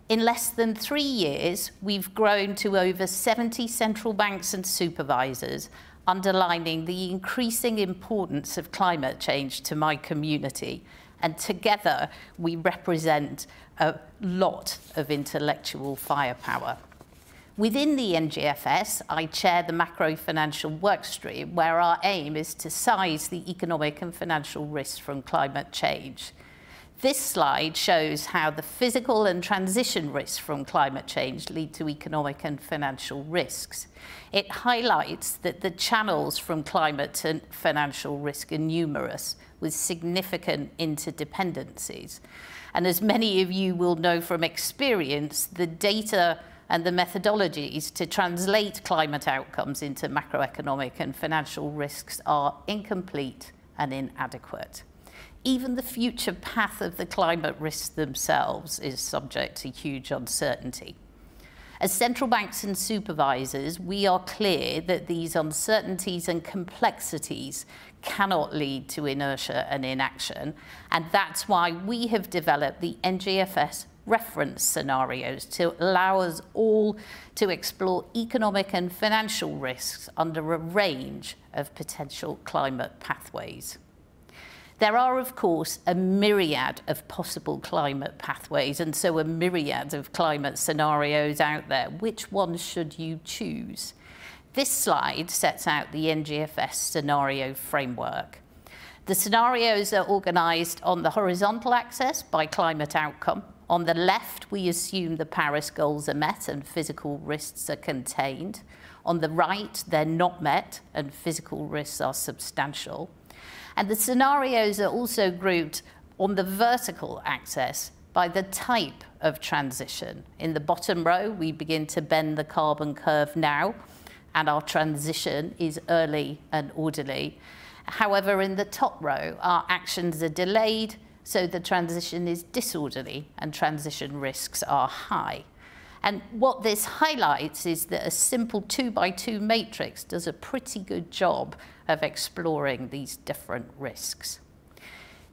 In less than three years, we've grown to over 70 central banks and supervisors, underlining the increasing importance of climate change to my community. And together, we represent a lot of intellectual firepower. Within the NGFS, I chair the macro financial workstream, where our aim is to size the economic and financial risks from climate change. This slide shows how the physical and transition risks from climate change lead to economic and financial risks. It highlights that the channels from climate to financial risk are numerous, with significant interdependencies. And as many of you will know from experience, the data and the methodologies to translate climate outcomes into macroeconomic and financial risks are incomplete and inadequate. Even the future path of the climate risks themselves is subject to huge uncertainty. As central banks and supervisors, we are clear that these uncertainties and complexities cannot lead to inertia and inaction, and that's why we have developed the NGFS reference scenarios to allow us all to explore economic and financial risks under a range of potential climate pathways. There are, of course, a myriad of possible climate pathways, and so a myriad of climate scenarios out there. Which one should you choose? This slide sets out the NGFS scenario framework. The scenarios are organised on the horizontal axis by climate outcome, on the left, we assume the Paris goals are met and physical risks are contained. On the right, they're not met and physical risks are substantial. And the scenarios are also grouped on the vertical axis by the type of transition. In the bottom row, we begin to bend the carbon curve now, and our transition is early and orderly. However, in the top row, our actions are delayed so the transition is disorderly and transition risks are high. And what this highlights is that a simple two by two matrix does a pretty good job of exploring these different risks.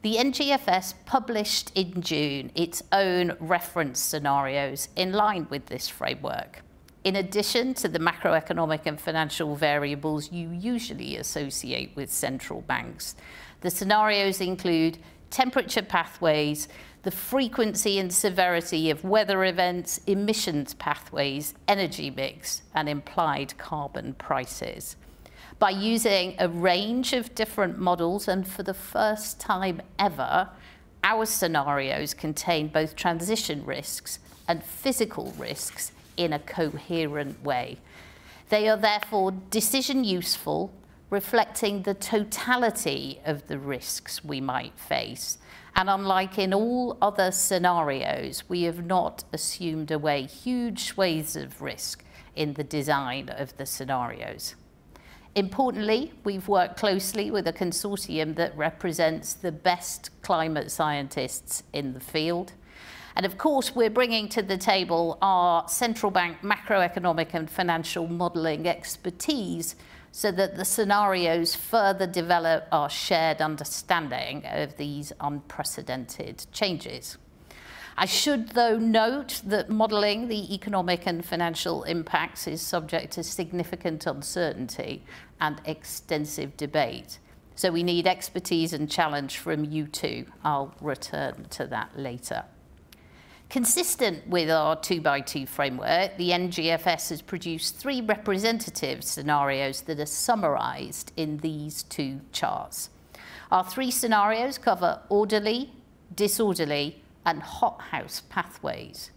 The NGFS published in June its own reference scenarios in line with this framework. In addition to the macroeconomic and financial variables you usually associate with central banks, the scenarios include temperature pathways, the frequency and severity of weather events, emissions pathways, energy mix, and implied carbon prices. By using a range of different models, and for the first time ever, our scenarios contain both transition risks and physical risks in a coherent way. They are therefore decision useful reflecting the totality of the risks we might face. And unlike in all other scenarios, we have not assumed away huge swathes of risk in the design of the scenarios. Importantly, we've worked closely with a consortium that represents the best climate scientists in the field. And of course, we're bringing to the table our central bank macroeconomic and financial modelling expertise so that the scenarios further develop our shared understanding of these unprecedented changes. I should, though, note that modelling the economic and financial impacts is subject to significant uncertainty and extensive debate. So we need expertise and challenge from you too. I'll return to that later. Consistent with our 2x2 framework, the NGFS has produced three representative scenarios that are summarised in these two charts. Our three scenarios cover orderly, disorderly, and hothouse pathways.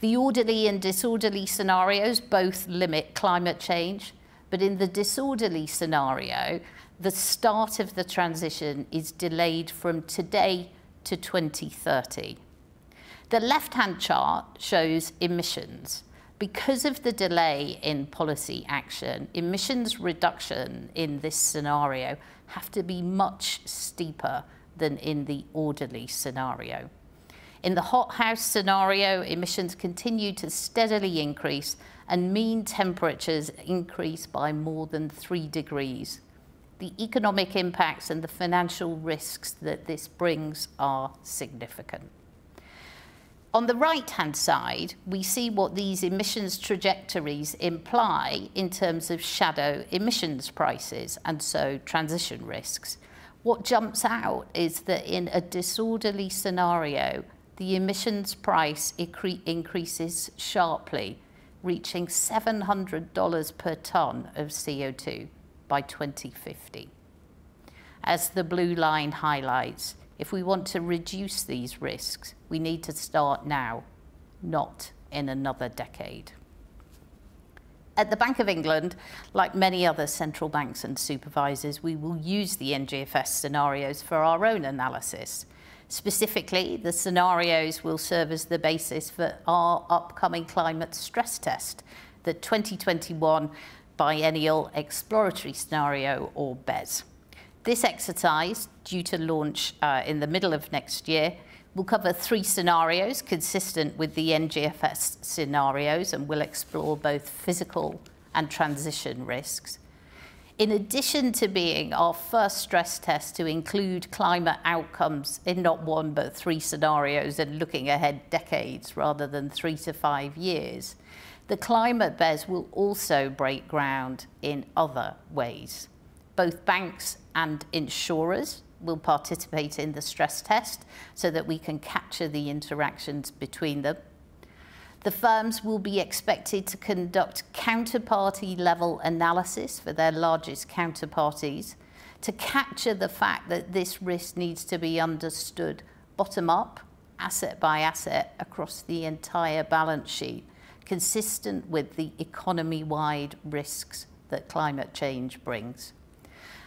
The orderly and disorderly scenarios both limit climate change, but in the disorderly scenario, the start of the transition is delayed from today to 2030. The left-hand chart shows emissions. Because of the delay in policy action, emissions reduction in this scenario have to be much steeper than in the orderly scenario. In the hothouse scenario, emissions continue to steadily increase and mean temperatures increase by more than three degrees. The economic impacts and the financial risks that this brings are significant. On the right-hand side, we see what these emissions trajectories imply in terms of shadow emissions prices and so transition risks. What jumps out is that in a disorderly scenario, the emissions price increases sharply, reaching $700 per tonne of CO2 by 2050. As the blue line highlights, if we want to reduce these risks, we need to start now, not in another decade. At the Bank of England, like many other central banks and supervisors, we will use the NGFS scenarios for our own analysis. Specifically, the scenarios will serve as the basis for our upcoming climate stress test, the 2021 Biennial Exploratory Scenario, or BES. This exercise, due to launch uh, in the middle of next year, will cover three scenarios consistent with the NGFS scenarios and will explore both physical and transition risks. In addition to being our first stress test to include climate outcomes in not one but three scenarios and looking ahead decades rather than three to five years, the climate BES will also break ground in other ways. Both banks and insurers will participate in the stress test so that we can capture the interactions between them. The firms will be expected to conduct counterparty level analysis for their largest counterparties to capture the fact that this risk needs to be understood bottom up, asset by asset, across the entire balance sheet, consistent with the economy wide risks that climate change brings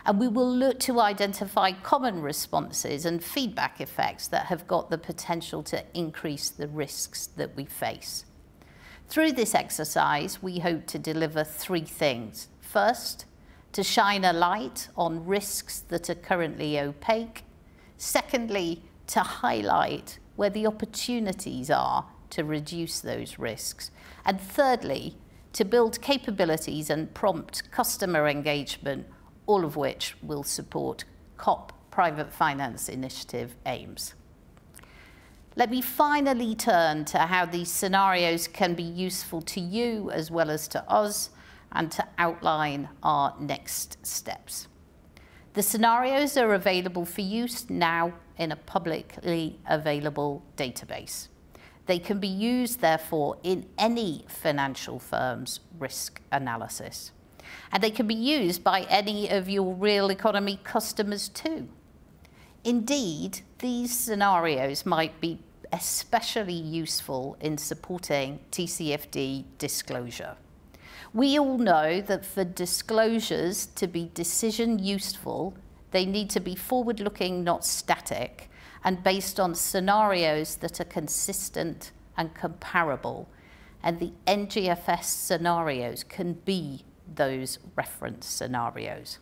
and we will look to identify common responses and feedback effects that have got the potential to increase the risks that we face. Through this exercise, we hope to deliver three things. First, to shine a light on risks that are currently opaque. Secondly, to highlight where the opportunities are to reduce those risks. And thirdly, to build capabilities and prompt customer engagement all of which will support COP private finance initiative aims. Let me finally turn to how these scenarios can be useful to you as well as to us and to outline our next steps. The scenarios are available for use now in a publicly available database. They can be used, therefore, in any financial firm's risk analysis and they can be used by any of your real economy customers too. Indeed, these scenarios might be especially useful in supporting TCFD disclosure. We all know that for disclosures to be decision useful, they need to be forward looking, not static, and based on scenarios that are consistent and comparable. And the NGFS scenarios can be those reference scenarios.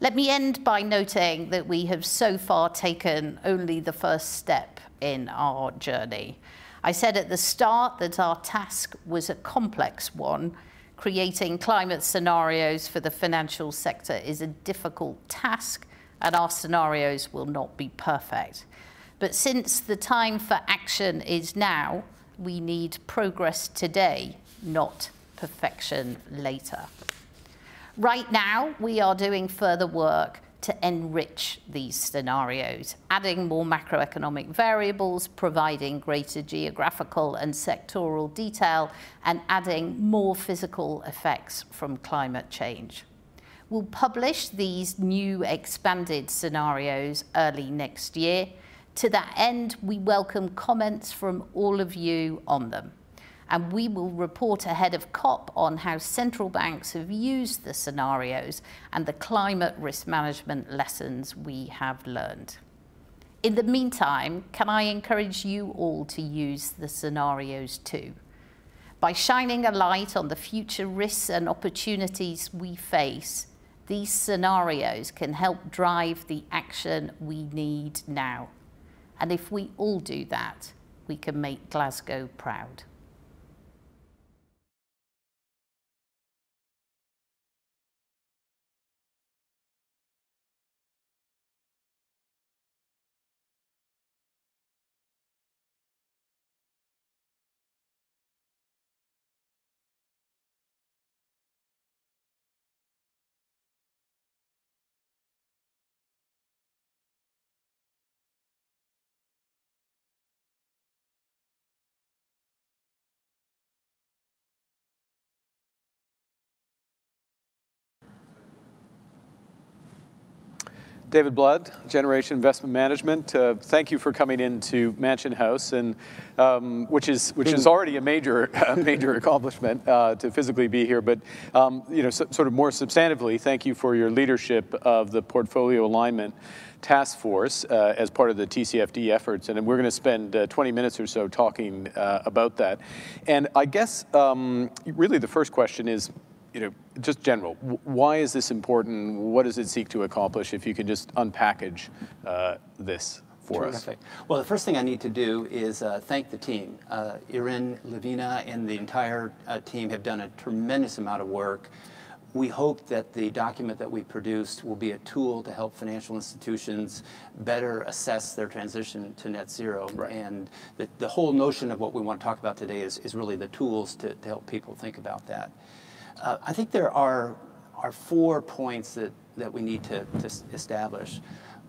Let me end by noting that we have so far taken only the first step in our journey. I said at the start that our task was a complex one, Creating climate scenarios for the financial sector is a difficult task, and our scenarios will not be perfect. But since the time for action is now, we need progress today, not perfection later. Right now, we are doing further work to enrich these scenarios, adding more macroeconomic variables, providing greater geographical and sectoral detail, and adding more physical effects from climate change. We'll publish these new expanded scenarios early next year. To that end, we welcome comments from all of you on them and we will report ahead of COP on how central banks have used the scenarios and the climate risk management lessons we have learned. In the meantime, can I encourage you all to use the scenarios too? By shining a light on the future risks and opportunities we face, these scenarios can help drive the action we need now. And if we all do that, we can make Glasgow proud.
David Blood, Generation Investment Management. Uh, thank you for coming into Mansion House, and um, which is which is already a major major accomplishment uh, to physically be here. But um, you know, so, sort of more substantively, thank you for your leadership of the portfolio alignment task force uh, as part of the TCFD efforts, and we're going to spend uh, 20 minutes or so talking uh, about that. And I guess um, really the first question is you know, just general, why is this important? What does it seek to accomplish? If you can just unpackage uh, this for
Terrific.
us.
Well, the first thing I need to do is uh, thank the team. Uh, Irin, Levina, and the entire uh, team have done a tremendous amount of work. We hope that the document that we produced will be a tool to help financial institutions better assess their transition to net zero.
Right.
And the, the whole notion of what we want to talk about today is, is really the tools to, to help people think about that. Uh, I think there are, are four points that, that we need to, to establish.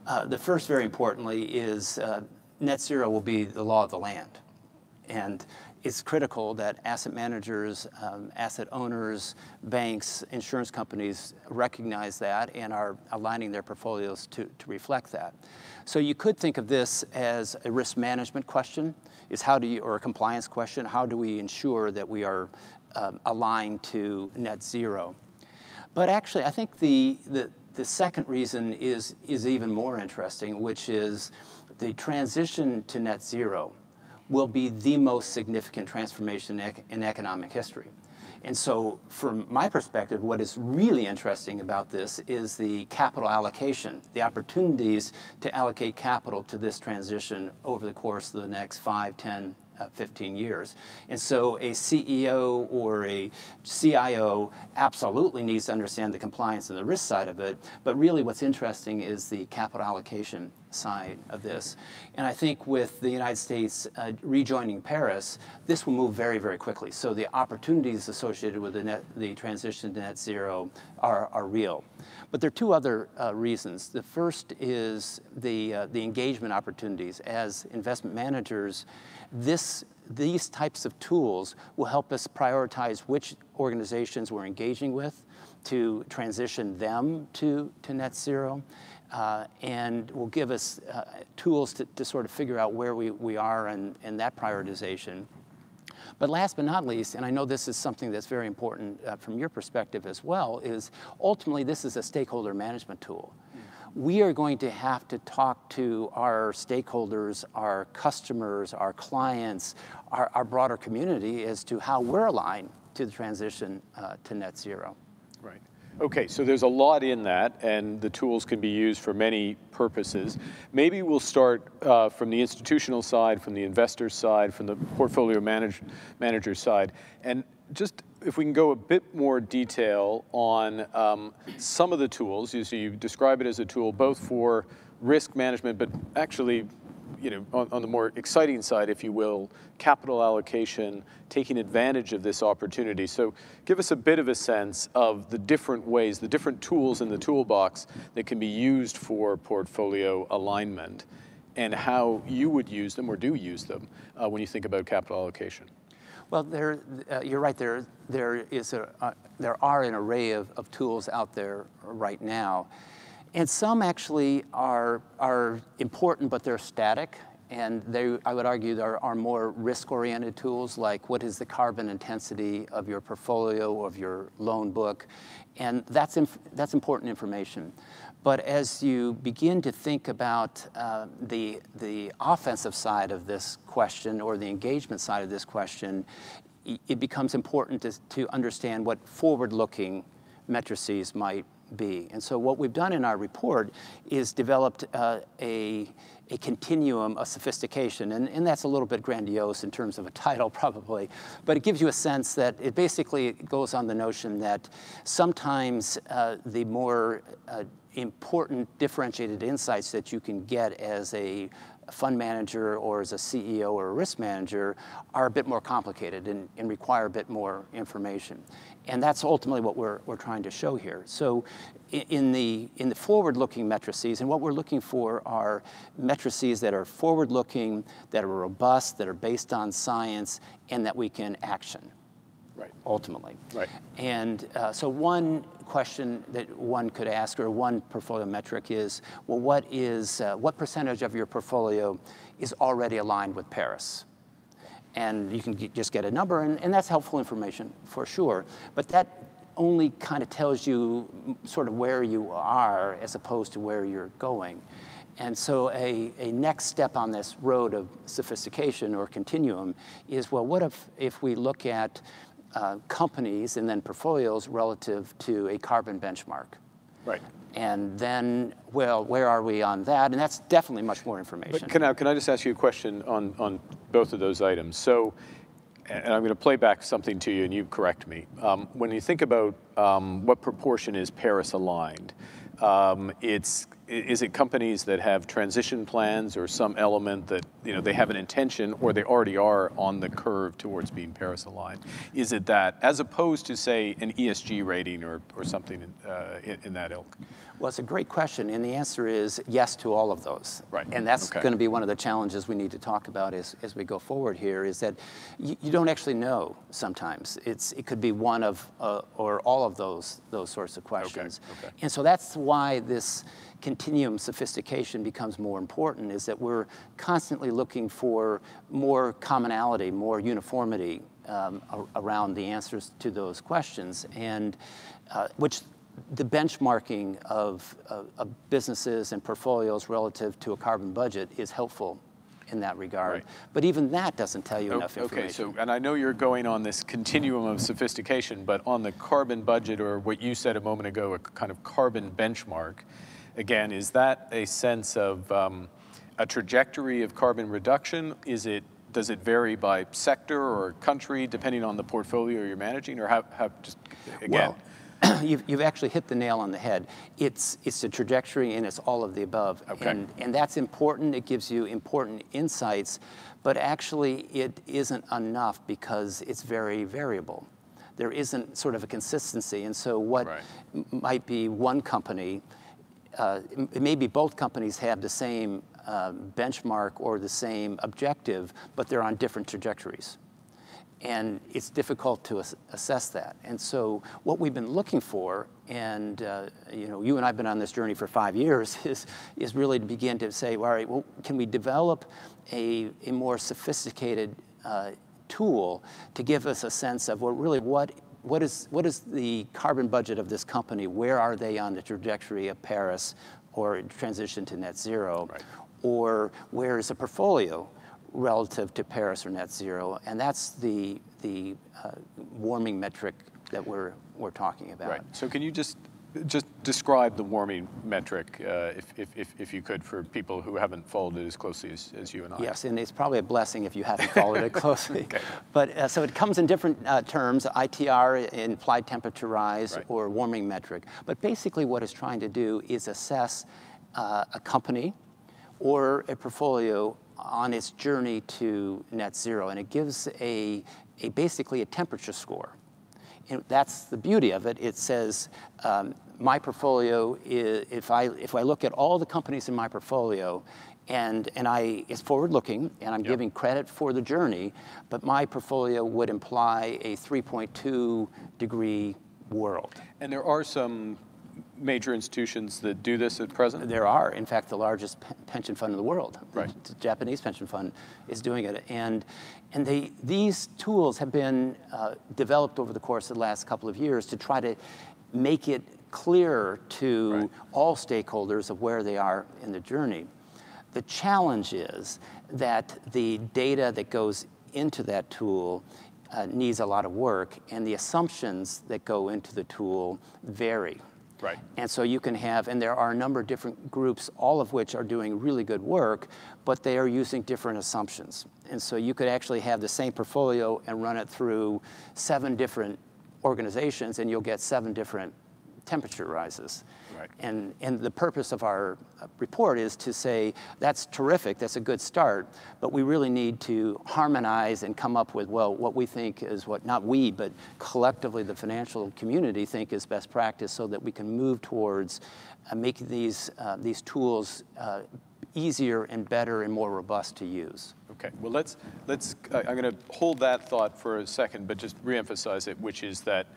Uh, the first, very importantly, is uh, net zero will be the law of the land. And it's critical that asset managers, um, asset owners, banks, insurance companies recognize that and are aligning their portfolios to, to reflect that. So you could think of this as a risk management question, is how do you, or a compliance question, how do we ensure that we are um, aligned to net zero. But actually, I think the, the, the second reason is, is even more interesting, which is the transition to net zero will be the most significant transformation in economic history. And so from my perspective, what is really interesting about this is the capital allocation, the opportunities to allocate capital to this transition over the course of the next 5, 10, uh, 15 years. And so a CEO or a CIO absolutely needs to understand the compliance and the risk side of it, but really what's interesting is the capital allocation side of this. And I think with the United States uh, rejoining Paris, this will move very, very quickly. So the opportunities associated with the, net, the transition to net zero are, are real. But there are two other uh, reasons. The first is the, uh, the engagement opportunities. As investment managers, this, these types of tools will help us prioritize which organizations we're engaging with to transition them to, to net zero. Uh, and will give us uh, tools to, to, sort of figure out where we, we are in, in that prioritization. But last but not least, and I know this is something that's very important uh, from your perspective as well, is ultimately this is a stakeholder management tool we are going to have to talk to our stakeholders, our customers, our clients, our, our broader community as to how we're aligned to the transition uh, to net zero.
Right. Okay, so there's a lot in that, and the tools can be used for many purposes. Maybe we'll start uh, from the institutional side, from the investor side, from the portfolio manage, manager side, and just if we can go a bit more detail on um, some of the tools. You, you describe it as a tool both for risk management, but actually you know, on, on, the more exciting side, if you will, capital allocation, taking advantage of this opportunity. So give us a bit of a sense of the different ways, the different tools in the toolbox that can be used for portfolio alignment and how you would use them or do use them uh, when you think about capital allocation.
Well, there, uh, you're right. There, there is a, uh, there are an array of, of tools out there right now. And some actually are, are important, but they're static. And they, I would argue there are more risk-oriented tools like what is the carbon intensity of your portfolio, of your loan book. And that's, that's important information. But as you begin to think about uh, the, the offensive side of this question or the engagement side of this question, it becomes important to, to understand what forward-looking matrices might be. And so what we've done in our report is developed uh, a, a continuum of sophistication. And, and that's a little bit grandiose in terms of a title, probably. But it gives you a sense that it basically goes on the notion that sometimes uh, the more uh, important differentiated insights that you can get as a fund manager or as a CEO or a risk manager are a bit more complicated and, and require a bit more information. And that's ultimately what we're, we're trying to show here. So in the, in the forward-looking matrices, and what we're looking for are matrices that are forward-looking, that are robust, that are based on science, and that we can action.
Right.
Ultimately.
Right.
And uh, so one question that one could ask, or one portfolio metric is, well, what is, uh, what percentage of your portfolio is already aligned with Paris? and you can get, just get a number, and, and that's helpful information for sure. But that only kind of tells you sort of where you are as opposed to where you're going. And so a, a next step on this road of sophistication or continuum is, well, what if, if we look at uh, companies and then portfolios relative to a carbon benchmark?
Right.
And then, well, where are we on that? And that's definitely much more information.
But can I, can I just ask you a question on, on both of those items? So, and I'm going to play back something to you, and you correct me. Um, when you think about um, what proportion is Paris aligned, um, it's is it companies that have transition plans or some element that you know they have an intention or they already are on the curve towards being Paris aligned? Is it that as opposed to say an ESG rating or, or something in, uh, in, in that ilk?
Well, it's a great question, and the answer is yes to all of those.
Right.
And that's
okay.
going to be one of the challenges we need to talk about as, as we go forward here. Is that you, you don't actually know sometimes. It's it could be one of uh, or all of those those sorts of questions.
Okay. Okay.
And so that's why this continuum sophistication becomes more important is that we're constantly looking for more commonality, more uniformity um, around the answers to those questions, and uh, which the benchmarking of, of, of, businesses and portfolios relative to a carbon budget is helpful in that regard.
Right.
But even that doesn't tell you
oh,
enough information.
Okay, so, and I know you're going on this continuum of sophistication, but on the carbon budget, or what you said a moment ago, a kind of carbon benchmark, again, is that a sense of um, a trajectory of carbon reduction? Is it, does it vary by sector or country, depending on the portfolio you're managing, or how, how just, again?
Well, You've, you've, actually hit the nail on the head. It's, it's a trajectory and it's all of the above.
Okay.
And, and that's important. It gives you important insights, but actually it isn't enough because it's very variable. There isn't sort of a consistency. And so what
right.
might be one company uh, maybe both companies have the same uh, benchmark or the same objective, but they're on different trajectories. And it's difficult to ass assess that. And so what we've been looking for, and uh, you know, you and I've been on this journey for five years, is, is really to begin to say, all right, well, can we develop a, a more sophisticated uh, tool to give us a sense of well, really what what is, what is the carbon budget of this company? Where are they on the trajectory of Paris or transition to net zero?
Right.
Or where is the portfolio relative to Paris or net zero? And that's the, the uh, warming metric that we're, we're talking about.
Right. So can you just just describe the warming metric, uh, if, if, if, if, you could, for people who haven't followed it as closely as, as you and I.
Yes, and it's probably a blessing if you haven't followed it closely. okay. But uh, so it comes in different uh, terms, ITR, implied temperature rise, right. or warming metric. But basically what it's trying to do is assess uh, a company or a portfolio on its journey to net zero. And it gives a, a basically a temperature score. And that's the beauty of it. It says um, my portfolio, is, if, I, if I look at all the companies in my portfolio, and, and I, it's forward-looking, and I'm yep. giving credit for the journey, but my portfolio would imply a 3.2 degree world.
And there are some major institutions that do this at present?
There are. In fact, the largest pension fund in the world,
right.
the Japanese pension fund, is doing it. And, and they, these tools have been uh, developed over the course of the last couple of years to try to make it clearer to right. all stakeholders of where they are in the journey. The challenge is that the data that goes into that tool uh, needs a lot of work, and the assumptions that go into the tool vary.
Right.
And so you can have, and there are a number of different groups, all of which are doing really good work, but they are using different assumptions. And so you could actually have the same portfolio and run it through seven different organizations, and you'll get seven different temperature rises.
Right.
And, and the purpose of our uh, report is to say, that's terrific, that's a good start, but we really need to harmonize and come up with, well, what we think is what, not we, but collectively the financial community think is best practice so that we can move towards uh, making these, uh, these tools uh, easier and better and more robust to use.
Okay, well let's, let's I'm going to hold that thought for a second, but just reemphasize it, which is that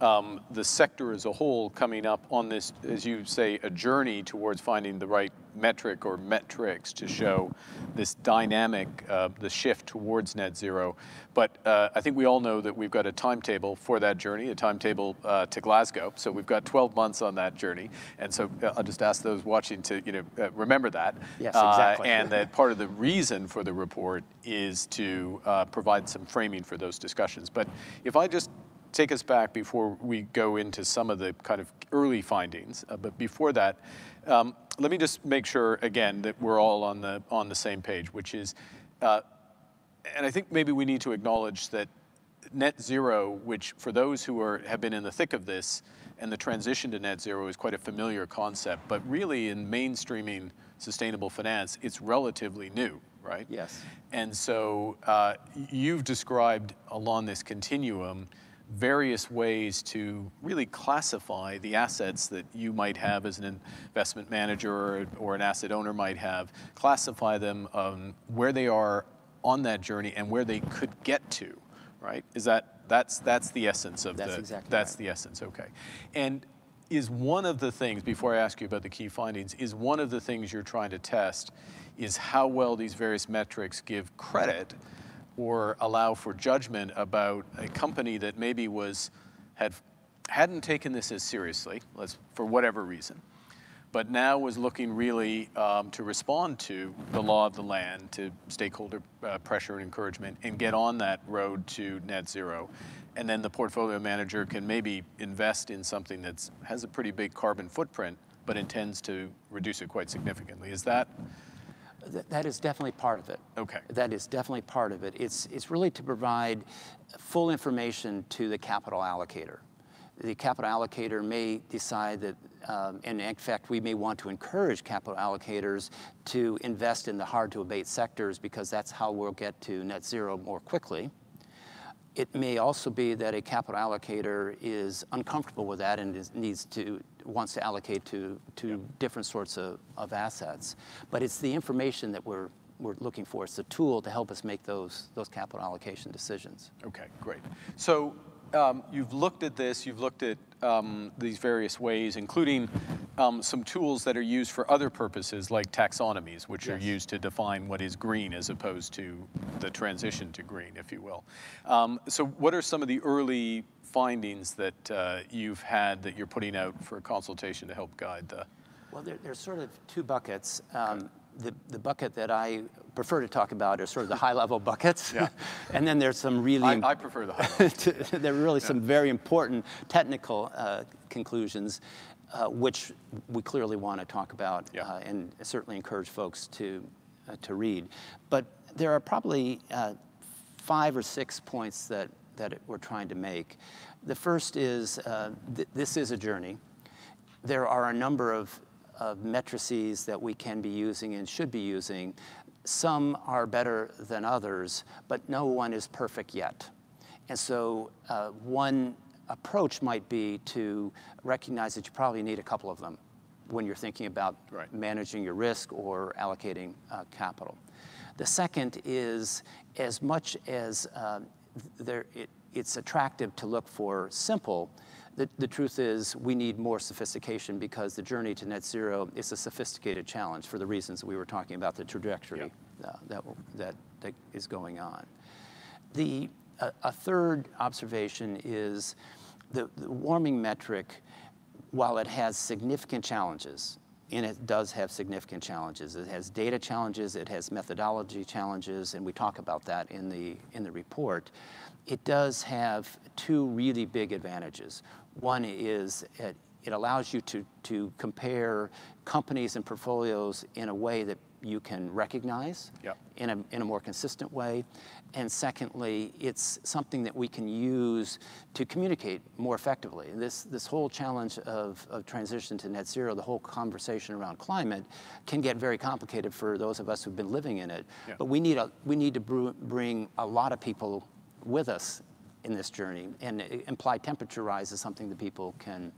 um, the sector as a whole coming up on this, as you say, a journey towards finding the right metric or metrics to show this dynamic, uh, the shift towards net zero. But uh, I think we all know that we've got a timetable for that journey, a timetable uh, to Glasgow. So we've got 12 months on that journey. And so uh, I'll just ask those watching to you know, uh, remember that.
Yes, exactly.
Uh, and that part of the reason for the report is to provide some framing for those discussions. But if I just take us back before we go into some of the kind of early findings. Uh, but before that, um, let me just make sure again that we're all on the on the same page, which is, uh, and I think maybe we need to acknowledge that net zero, which for those who are have been in the thick of this, and the transition to net zero is quite a familiar concept, but really in mainstreaming sustainable finance, it's relatively new, right?
Yes.
And so uh, you've described along this continuum various ways to really classify the assets that you might have as an investment manager or, or an asset owner might have, classify them um, where they are on that journey and where they could get to, right? Is that, that's, that's the essence of
that's
the,
exactly
that's
right.
the essence, okay. And is one of the things, before I ask you about the key findings, is one of the things you're trying to test is how well these various metrics give credit or allow for judgment about a company that maybe was had hadn't taken this as seriously, for whatever reason, but now was looking really um, to respond to the law of the land, to stakeholder uh, pressure and encouragement, and get on that road to net zero. And then the portfolio manager can maybe invest in something that has a pretty big carbon footprint, but intends to reduce it quite significantly. Is that
Th that is definitely part of it.
Okay.
That is definitely part of it. It's, it's really to provide full information to the capital allocator. The capital allocator may decide that, um, and in fact, we may want to encourage capital allocators to invest in the hard to abate sectors because that's how we'll get to net zero more quickly. It may also be that a capital allocator is uncomfortable with that and is, needs to wants to allocate to to yep. different sorts of, of assets. But it's the information that we're we're looking for. It's the tool to help us make those those capital allocation decisions.
Okay, great. So um, you've looked at this, you've looked at um, these various ways, including um, some tools that are used for other purposes like taxonomies, which yes. are used to define what is green as opposed to the transition to green, if you will. Um, so what are some of the early findings that uh, you've had that you're putting out for consultation to help guide the?
Well, there, there's sort of two buckets. Um, the, the bucket that I prefer to talk about are sort of the high level buckets.
Yeah.
and then there's some really.
I, I prefer the high level.
there are really yeah. some very important technical uh, conclusions. uh, which we clearly want to talk about yeah. uh, and certainly encourage folks to, uh, to read. But there are probably uh, five or six points that, that we're trying to make. The first is uh, th this is a journey. There are a number of, of matrices that we can be using and should be using. Some are better than others, but no one is perfect yet. And so uh, one approach might be to recognize that you probably need a couple of them when you're thinking about right. managing your risk or allocating uh, capital. The second is as much as uh, there, it, it's attractive to look for simple, the, the, truth is we need more sophistication because the journey to net zero is a sophisticated challenge for the reasons we were talking about the trajectory uh, that, that, that is going on. The, uh, a third observation is the, the warming metric, while it has significant challenges, and it does have significant challenges. It has data challenges, it has methodology challenges, and we talk about that in the, in the report. It does have two really big advantages. One is it, it allows you to, to compare companies and portfolios in a way that you can recognize yep. in, a, in a more consistent way. And secondly, it's something that we can use to communicate more effectively. This, this whole challenge of, of transition to net zero, the whole conversation around climate, can get very complicated for those of us who've been living in it. But we need, a, we need to bring a lot of people with us in this journey. And uh, implied temperature rise is something that people can,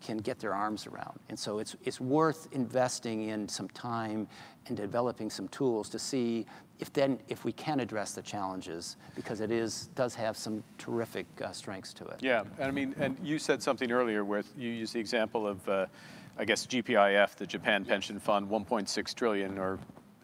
can get their arms around. And so it's, it's worth investing in some time and developing some tools to see if then if we can address the challenges because it is does have some terrific uh, strengths to it.
Yeah, and I mean, and you said something earlier where you used the example of, uh, I guess GPIF, the Japan Pension Fund, 1.6 trillion or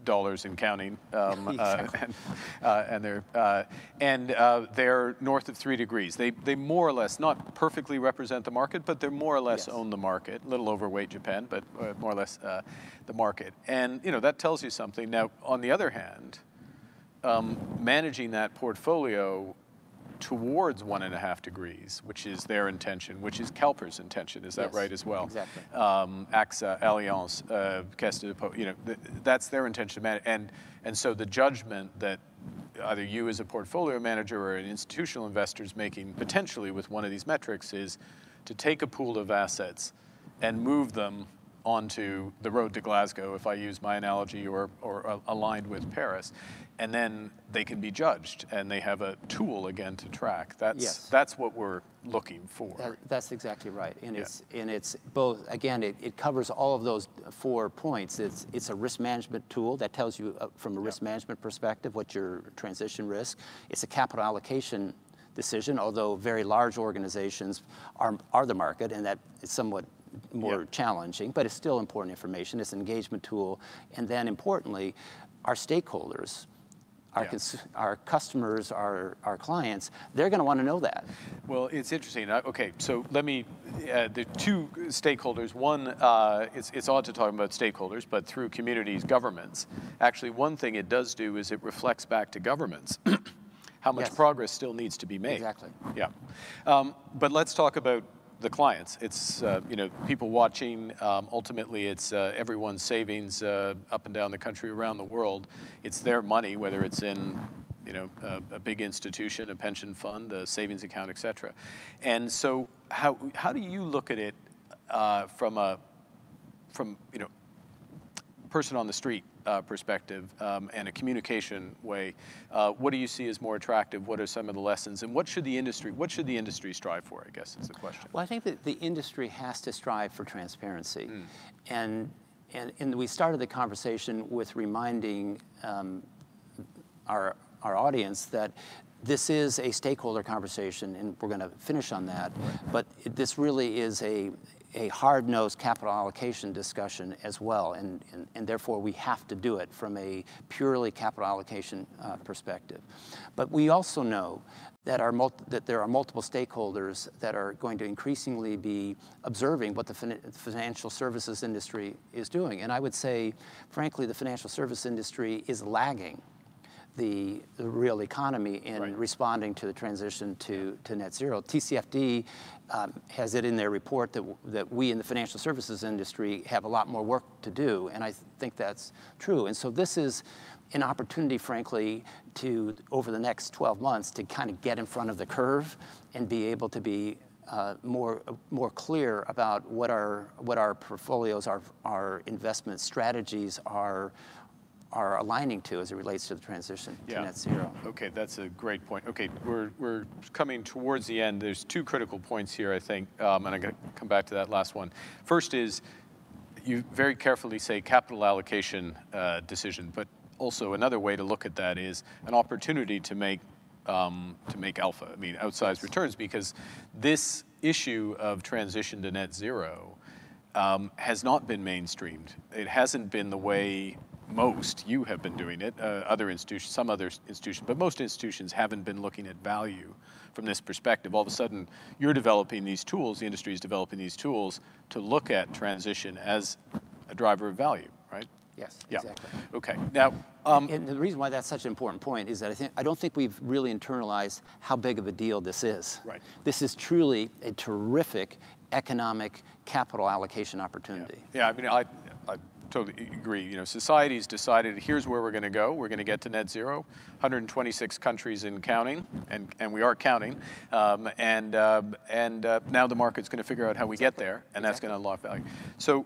dollars and counting, um, uh, and, uh, and, they're uh, and uh, they're north of three degrees. They they more or less not perfectly represent the market, but they're more or less yes. own the market. A little overweight Japan, but uh, more or less uh, the market. And you know that tells you something. Now, on the other hand, um, managing that portfolio towards one and a half degrees, which is their intention, which is CalPERS intention. Is that yes, right as well?
Exactly.
Um, AXA, Allianz, uh, Caisse de Depot, you know, th that's their intention. And, and so the judgment that either you as a portfolio manager or an institutional investor is making potentially with one of these metrics is to take a pool of assets and move them onto the road to Glasgow, if I use my analogy, or, or uh, aligned with Paris and then they can be judged and they have a tool again to track. That's yes. that's what we're looking for.
That, that's exactly right. And yeah. it's and it's both again it, it covers all of those four points. It's it's a risk management tool that tells you uh, from a risk management perspective what your transition risk. It's a capital allocation decision, although very large organizations are are the market and that is somewhat more challenging, but it's still important information. It's an engagement tool. And then importantly, our stakeholders, our, yeah. our customers, our, our clients, they're going to want to know that.
Well, it's interesting. Okay, so let me, uh, the two stakeholders, one, uh, it's, it's odd to talk about stakeholders, but through communities, governments, actually one thing it does do is it reflects back to governments. how much yes. progress still needs to be made.
Exactly.
Yeah. Um, but let's talk about the clients. It's uh, you know people watching. Um, ultimately, it's uh, everyone's savings uh, up and down the country, around the world. It's their money, whether it's in you know a, a big institution, a pension fund, a savings account, etc. And so, how how do you look at it uh, from a from you know person on the street uh, perspective um, and a communication way, uh, what do you see as more attractive? What are some of the lessons, and what should the industry what should the industry strive for? I guess is the question.
Well, I think that the industry has to strive for transparency, mm. and and and we started the conversation with reminding um, our our audience that this is a stakeholder conversation, and we're going to finish on that. But this really is a, a hard-nosed capital allocation discussion as well, and, and, and, therefore we have to do it from a purely capital allocation uh, perspective. But we also know that, are that there are multiple stakeholders that are going to increasingly be observing what the fin financial services industry is doing. And I would say, frankly, the financial service industry is lagging the, the real economy in
Right.
responding to the transition to, to net zero. TCFD um, has it in their report that, that we in the financial services industry have a lot more work to do, and I th- think that's true. And so this is an opportunity, frankly, to, over the next 12 months, to kind of get in front of the curve and be able to be uh, more, more clear about what our, what our portfolios, our, our investment strategies are, are aligning to as it relates to the transition to net zero.
Okay, that's a great point. Okay, we're, we're coming towards the end. There's two critical points here, I think, um, and I'm going to come back to that last one. First is you very carefully say capital allocation uh, decision, but also another way to look at that is an opportunity to make um, to make alpha. I mean, outsized returns because this issue of transition to net zero um, has not been mainstreamed. It hasn't been the way most you have been doing it. Uh, other institutions, some other institutions, but most institutions haven't been looking at value from this perspective. All of a sudden, you're developing these tools. The industry is developing these tools to look at transition as a driver of value, right?
Yes,
Yeah.
exactly.
Okay. Now, um,
And the reason why that's such an important point is that I think I don't think we've really internalized how big of a deal this is.
Right.
This is truly a terrific economic capital allocation opportunity.
Yeah, I mean, I, I totally agree. You know, society's decided here's where we're going to go. We're going to get to net zero. 126 countries in counting, and, and we are counting. Um, and um and uh, now the market's going to figure out how we get there, and that's going to unlock value. So,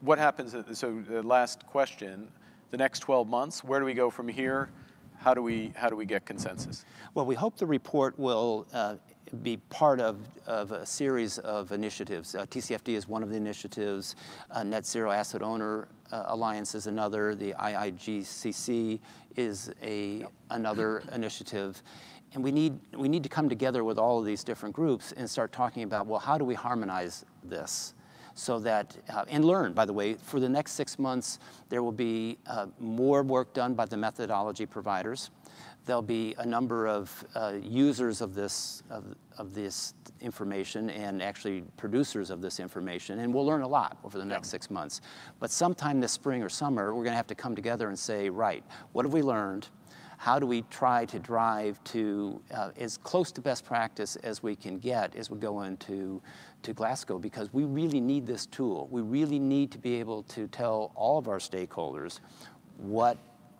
what happens? uh, So, the last question: the next 12 months, where do we go from here? How do we how do we get consensus?
Well, we hope the report will uh, be part of, of a series of initiatives. Uh, TCFD is one of the initiatives. Uh, Net Zero Asset Owner uh, Alliance is another. The IIGCC is a another initiative. And we need, we need to come together with all of these different groups and start talking about, well, how do we harmonize this? so that, uh, and learn, by the way, for the next six months, there will be uh, more work done by the methodology providers. There'll be a number of uh, users of this, of, of this information and actually producers of this information, and we'll learn a lot over the next six months. But sometime this spring or summer, we're gonna have to come together and say, right, what have we learned? how do we try to drive to uh, as close to best practice as we can get as we go into to Glasgow because we really need this tool. We really need to be able to tell all of our stakeholders what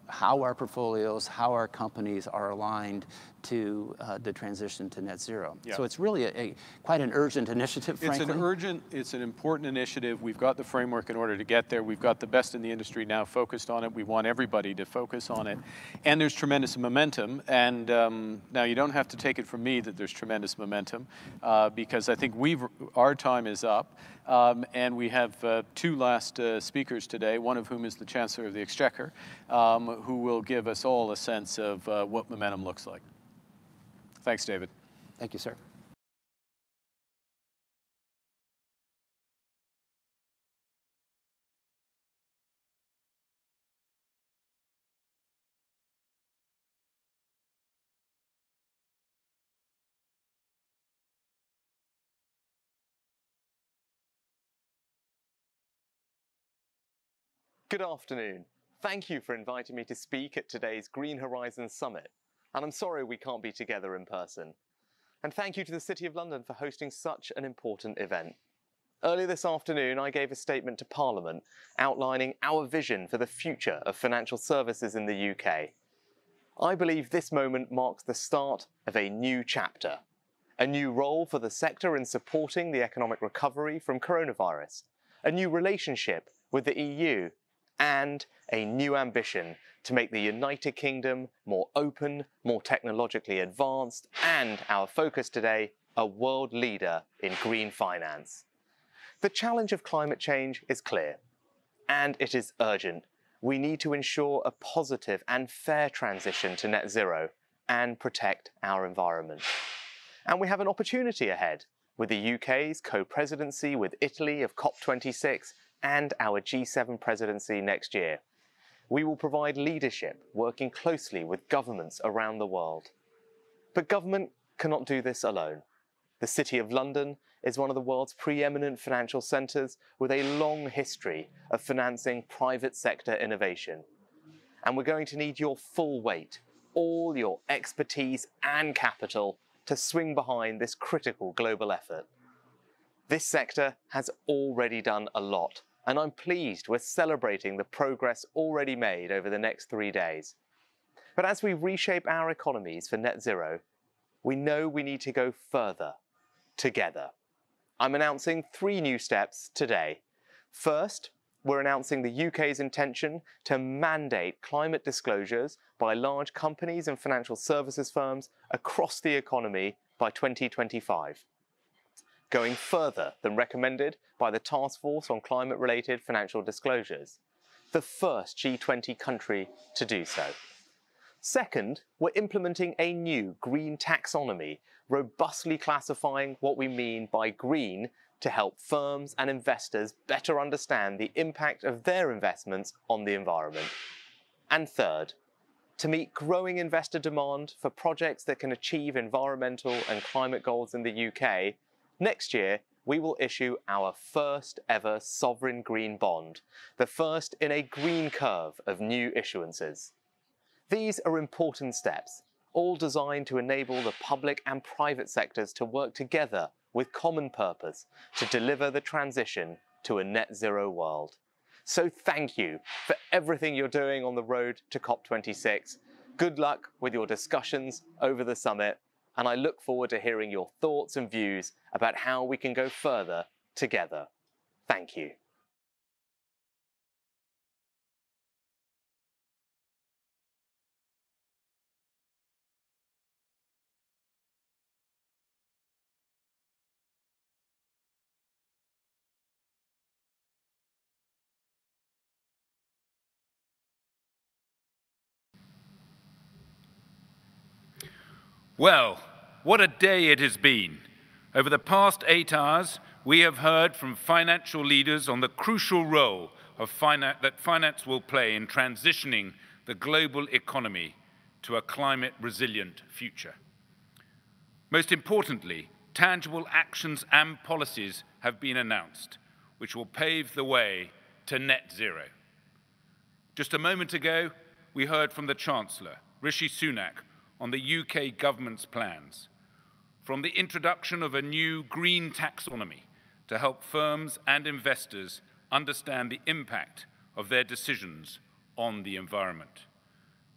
how our portfolios, how our companies are aligned to uh, the transition to net zero.
Yeah.
So it's really a, a quite an urgent initiative,
It's an urgent, it's an important initiative. We've got the framework in order to get there. We've got the best in the industry now focused on it. We want everybody to focus on it. And there's tremendous momentum. And um, now you don't have to take it from me that there's tremendous momentum uh, because I think we've, our time is up. Um, and we have uh, two last uh, speakers today, one of whom is the Chancellor of the Exchequer, um, who will give us all a sense of uh, what momentum looks like. Thanks, David.
Thank you, sir.
Good afternoon. Thank you for inviting me to speak at today's Green Horizons Summit. And I'm sorry we can't be together in person. And thank you to the City of London for hosting such an important event. Earlier this afternoon, I gave a statement to Parliament outlining our vision for the future of financial services in the UK. I believe this moment marks the start of a new chapter, a new role for the sector in supporting the economic recovery from coronavirus, a new relationship with the EU, and a new ambition to make the United Kingdom more open, more technologically advanced, and our focus today, a world leader in green finance. The challenge of climate change is clear, and it is urgent. We need to ensure a positive and fair transition to net zero and protect our environment. And we have an opportunity ahead with the UK's co-presidency with Italy of COP26 and our G7 presidency next year. We will provide leadership working closely with governments around the world. But government cannot do this alone. The City of London is one of the world's preeminent financial centres with a long history of financing private sector innovation. And we're going to need your full weight all your expertise and capital to swing behind this critical global effort. This sector has already done a lot, and I'm pleased we're celebrating the progress already made over the next three days. But as we reshape our economies for net zero, we know we need to go further, together. I'm announcing three new steps today. First, we're announcing the UK's intention to mandate climate disclosures by large companies and financial services firms across the economy by 2025 going further than recommended by the Task Force on Climate-Related Financial Disclosures, the first G20 country to do so. Second, we're implementing a new green taxonomy, robustly classifying what we mean by green to help firms and investors better understand the impact of their investments on the environment. And third, to meet growing investor demand for projects that can achieve environmental and climate goals in the UK, Next year, we will issue our first ever sovereign green bond, the first in a green curve of new issuances. These are important steps, all designed to enable the public and private sectors to work together with common purpose to deliver the transition to a net zero world. So thank you for everything you're doing on the road to COP26. Good luck with your discussions over the summit and I look forward to hearing your thoughts and views about how we can go further together. Thank you.
Well, what a day it has been. Over the past eight hours, we have heard from financial leaders on the crucial role finan that finance will play in transitioning the global economy to a climate resilient future. Most importantly, tangible actions and policies have been announced, which will pave the way to net zero. Just a moment ago, we heard from the Chancellor, Rishi Sunak, on the UK government's plans, from the introduction of a new green taxonomy to help firms and investors understand the impact of their decisions on the environment,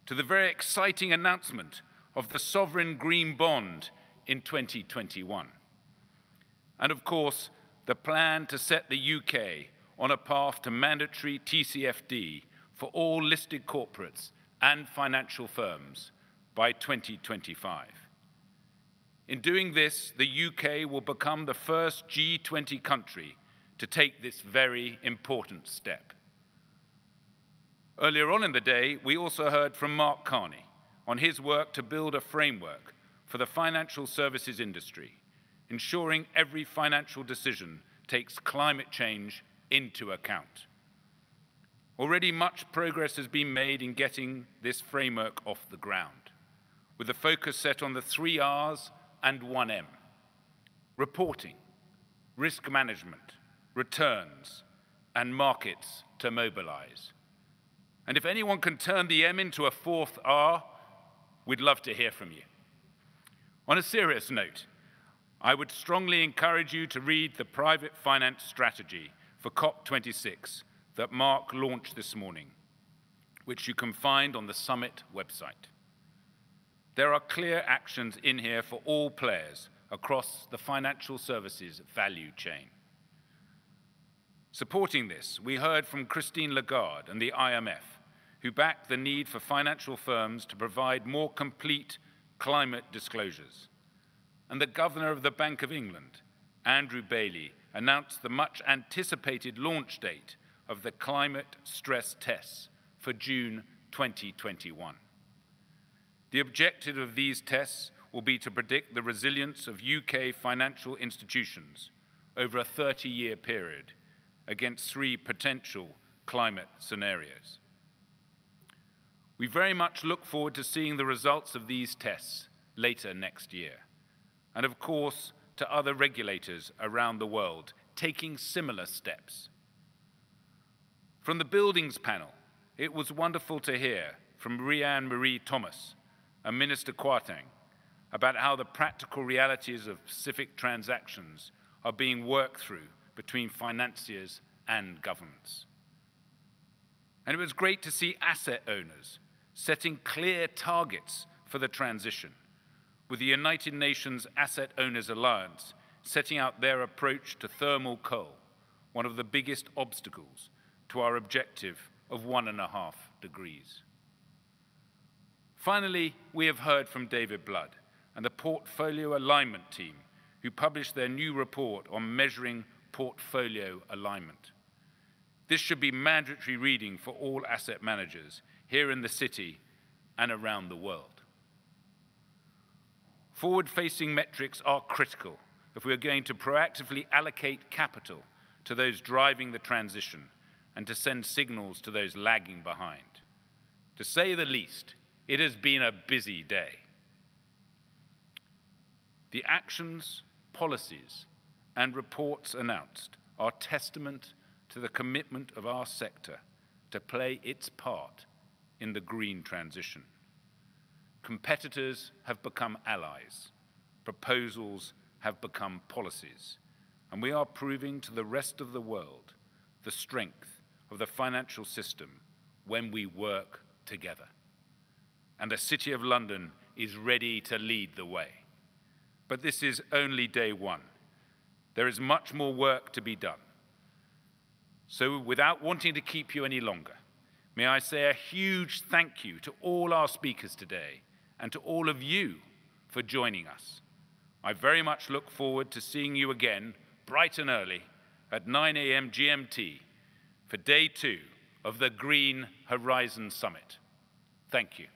to the very exciting announcement of the sovereign green bond in 2021. And of course, the plan to set the UK on a path to mandatory TCFD for all listed corporates and financial firms by 2025. In doing this, the UK will become the first G20 country to take this very important step. Earlier on in the day, we also heard from Mark Carney on his work to build a framework for the financial services industry, ensuring every financial decision takes climate change into account. Already much progress has been made in getting this framework off the ground with a focus set on the three R's and one M reporting, risk management, returns, and markets to mobilize. And if anyone can turn the M into a fourth R, we'd love to hear from you. On a serious note, I would strongly encourage you to read the private finance strategy for COP26 that Mark launched this morning, which you can find on the summit website. There are clear actions in here for all players across the financial services value chain. Supporting this, we heard from Christine Lagarde and the IMF, who backed the need for financial firms to provide more complete climate disclosures. And the Governor of the Bank of England, Andrew Bailey, announced the much anticipated launch date of the climate stress tests for June 2021. The objective of these tests will be to predict the resilience of UK financial institutions over a 30-year period against three potential climate scenarios. We very much look forward to seeing the results of these tests later next year, and of course to other regulators around the world taking similar steps. From the Buildings panel, it was wonderful to hear from Rhian-Mari Thomas, and Minister Kwarteng about how the practical realities of Pacific transactions are being worked through between financiers and governments. And it was great to see asset owners setting clear targets for the transition, with the United Nations Asset Owners Alliance setting out their approach to thermal coal, one of the biggest obstacles to our objective of one and a half degrees. Finally, we have heard from David Blood and the Portfolio Alignment Team, who published their new report on measuring portfolio alignment. This should be mandatory reading for all asset managers here in the city and around the world. Forward-facing metrics are critical if we are going to proactively allocate capital to those driving the transition and to send signals to those lagging behind. To say the least, it has been a busy day. The actions, policies, and reports announced are testament to the commitment of our sector to play its part in the green transition. Competitors have become allies. Proposals have become policies. And we are proving to the rest of the world the strength of the financial system when we work together. And the City of London is ready to lead the way. But this is only day one. There is much more work to be done. So without wanting to keep you any longer, may I say a huge thank you to all our speakers today and to all of you for joining us. I very much look forward to seeing you again bright and early at 9 a.m. GMT for day two of the Green Horizon Summit. Thank you.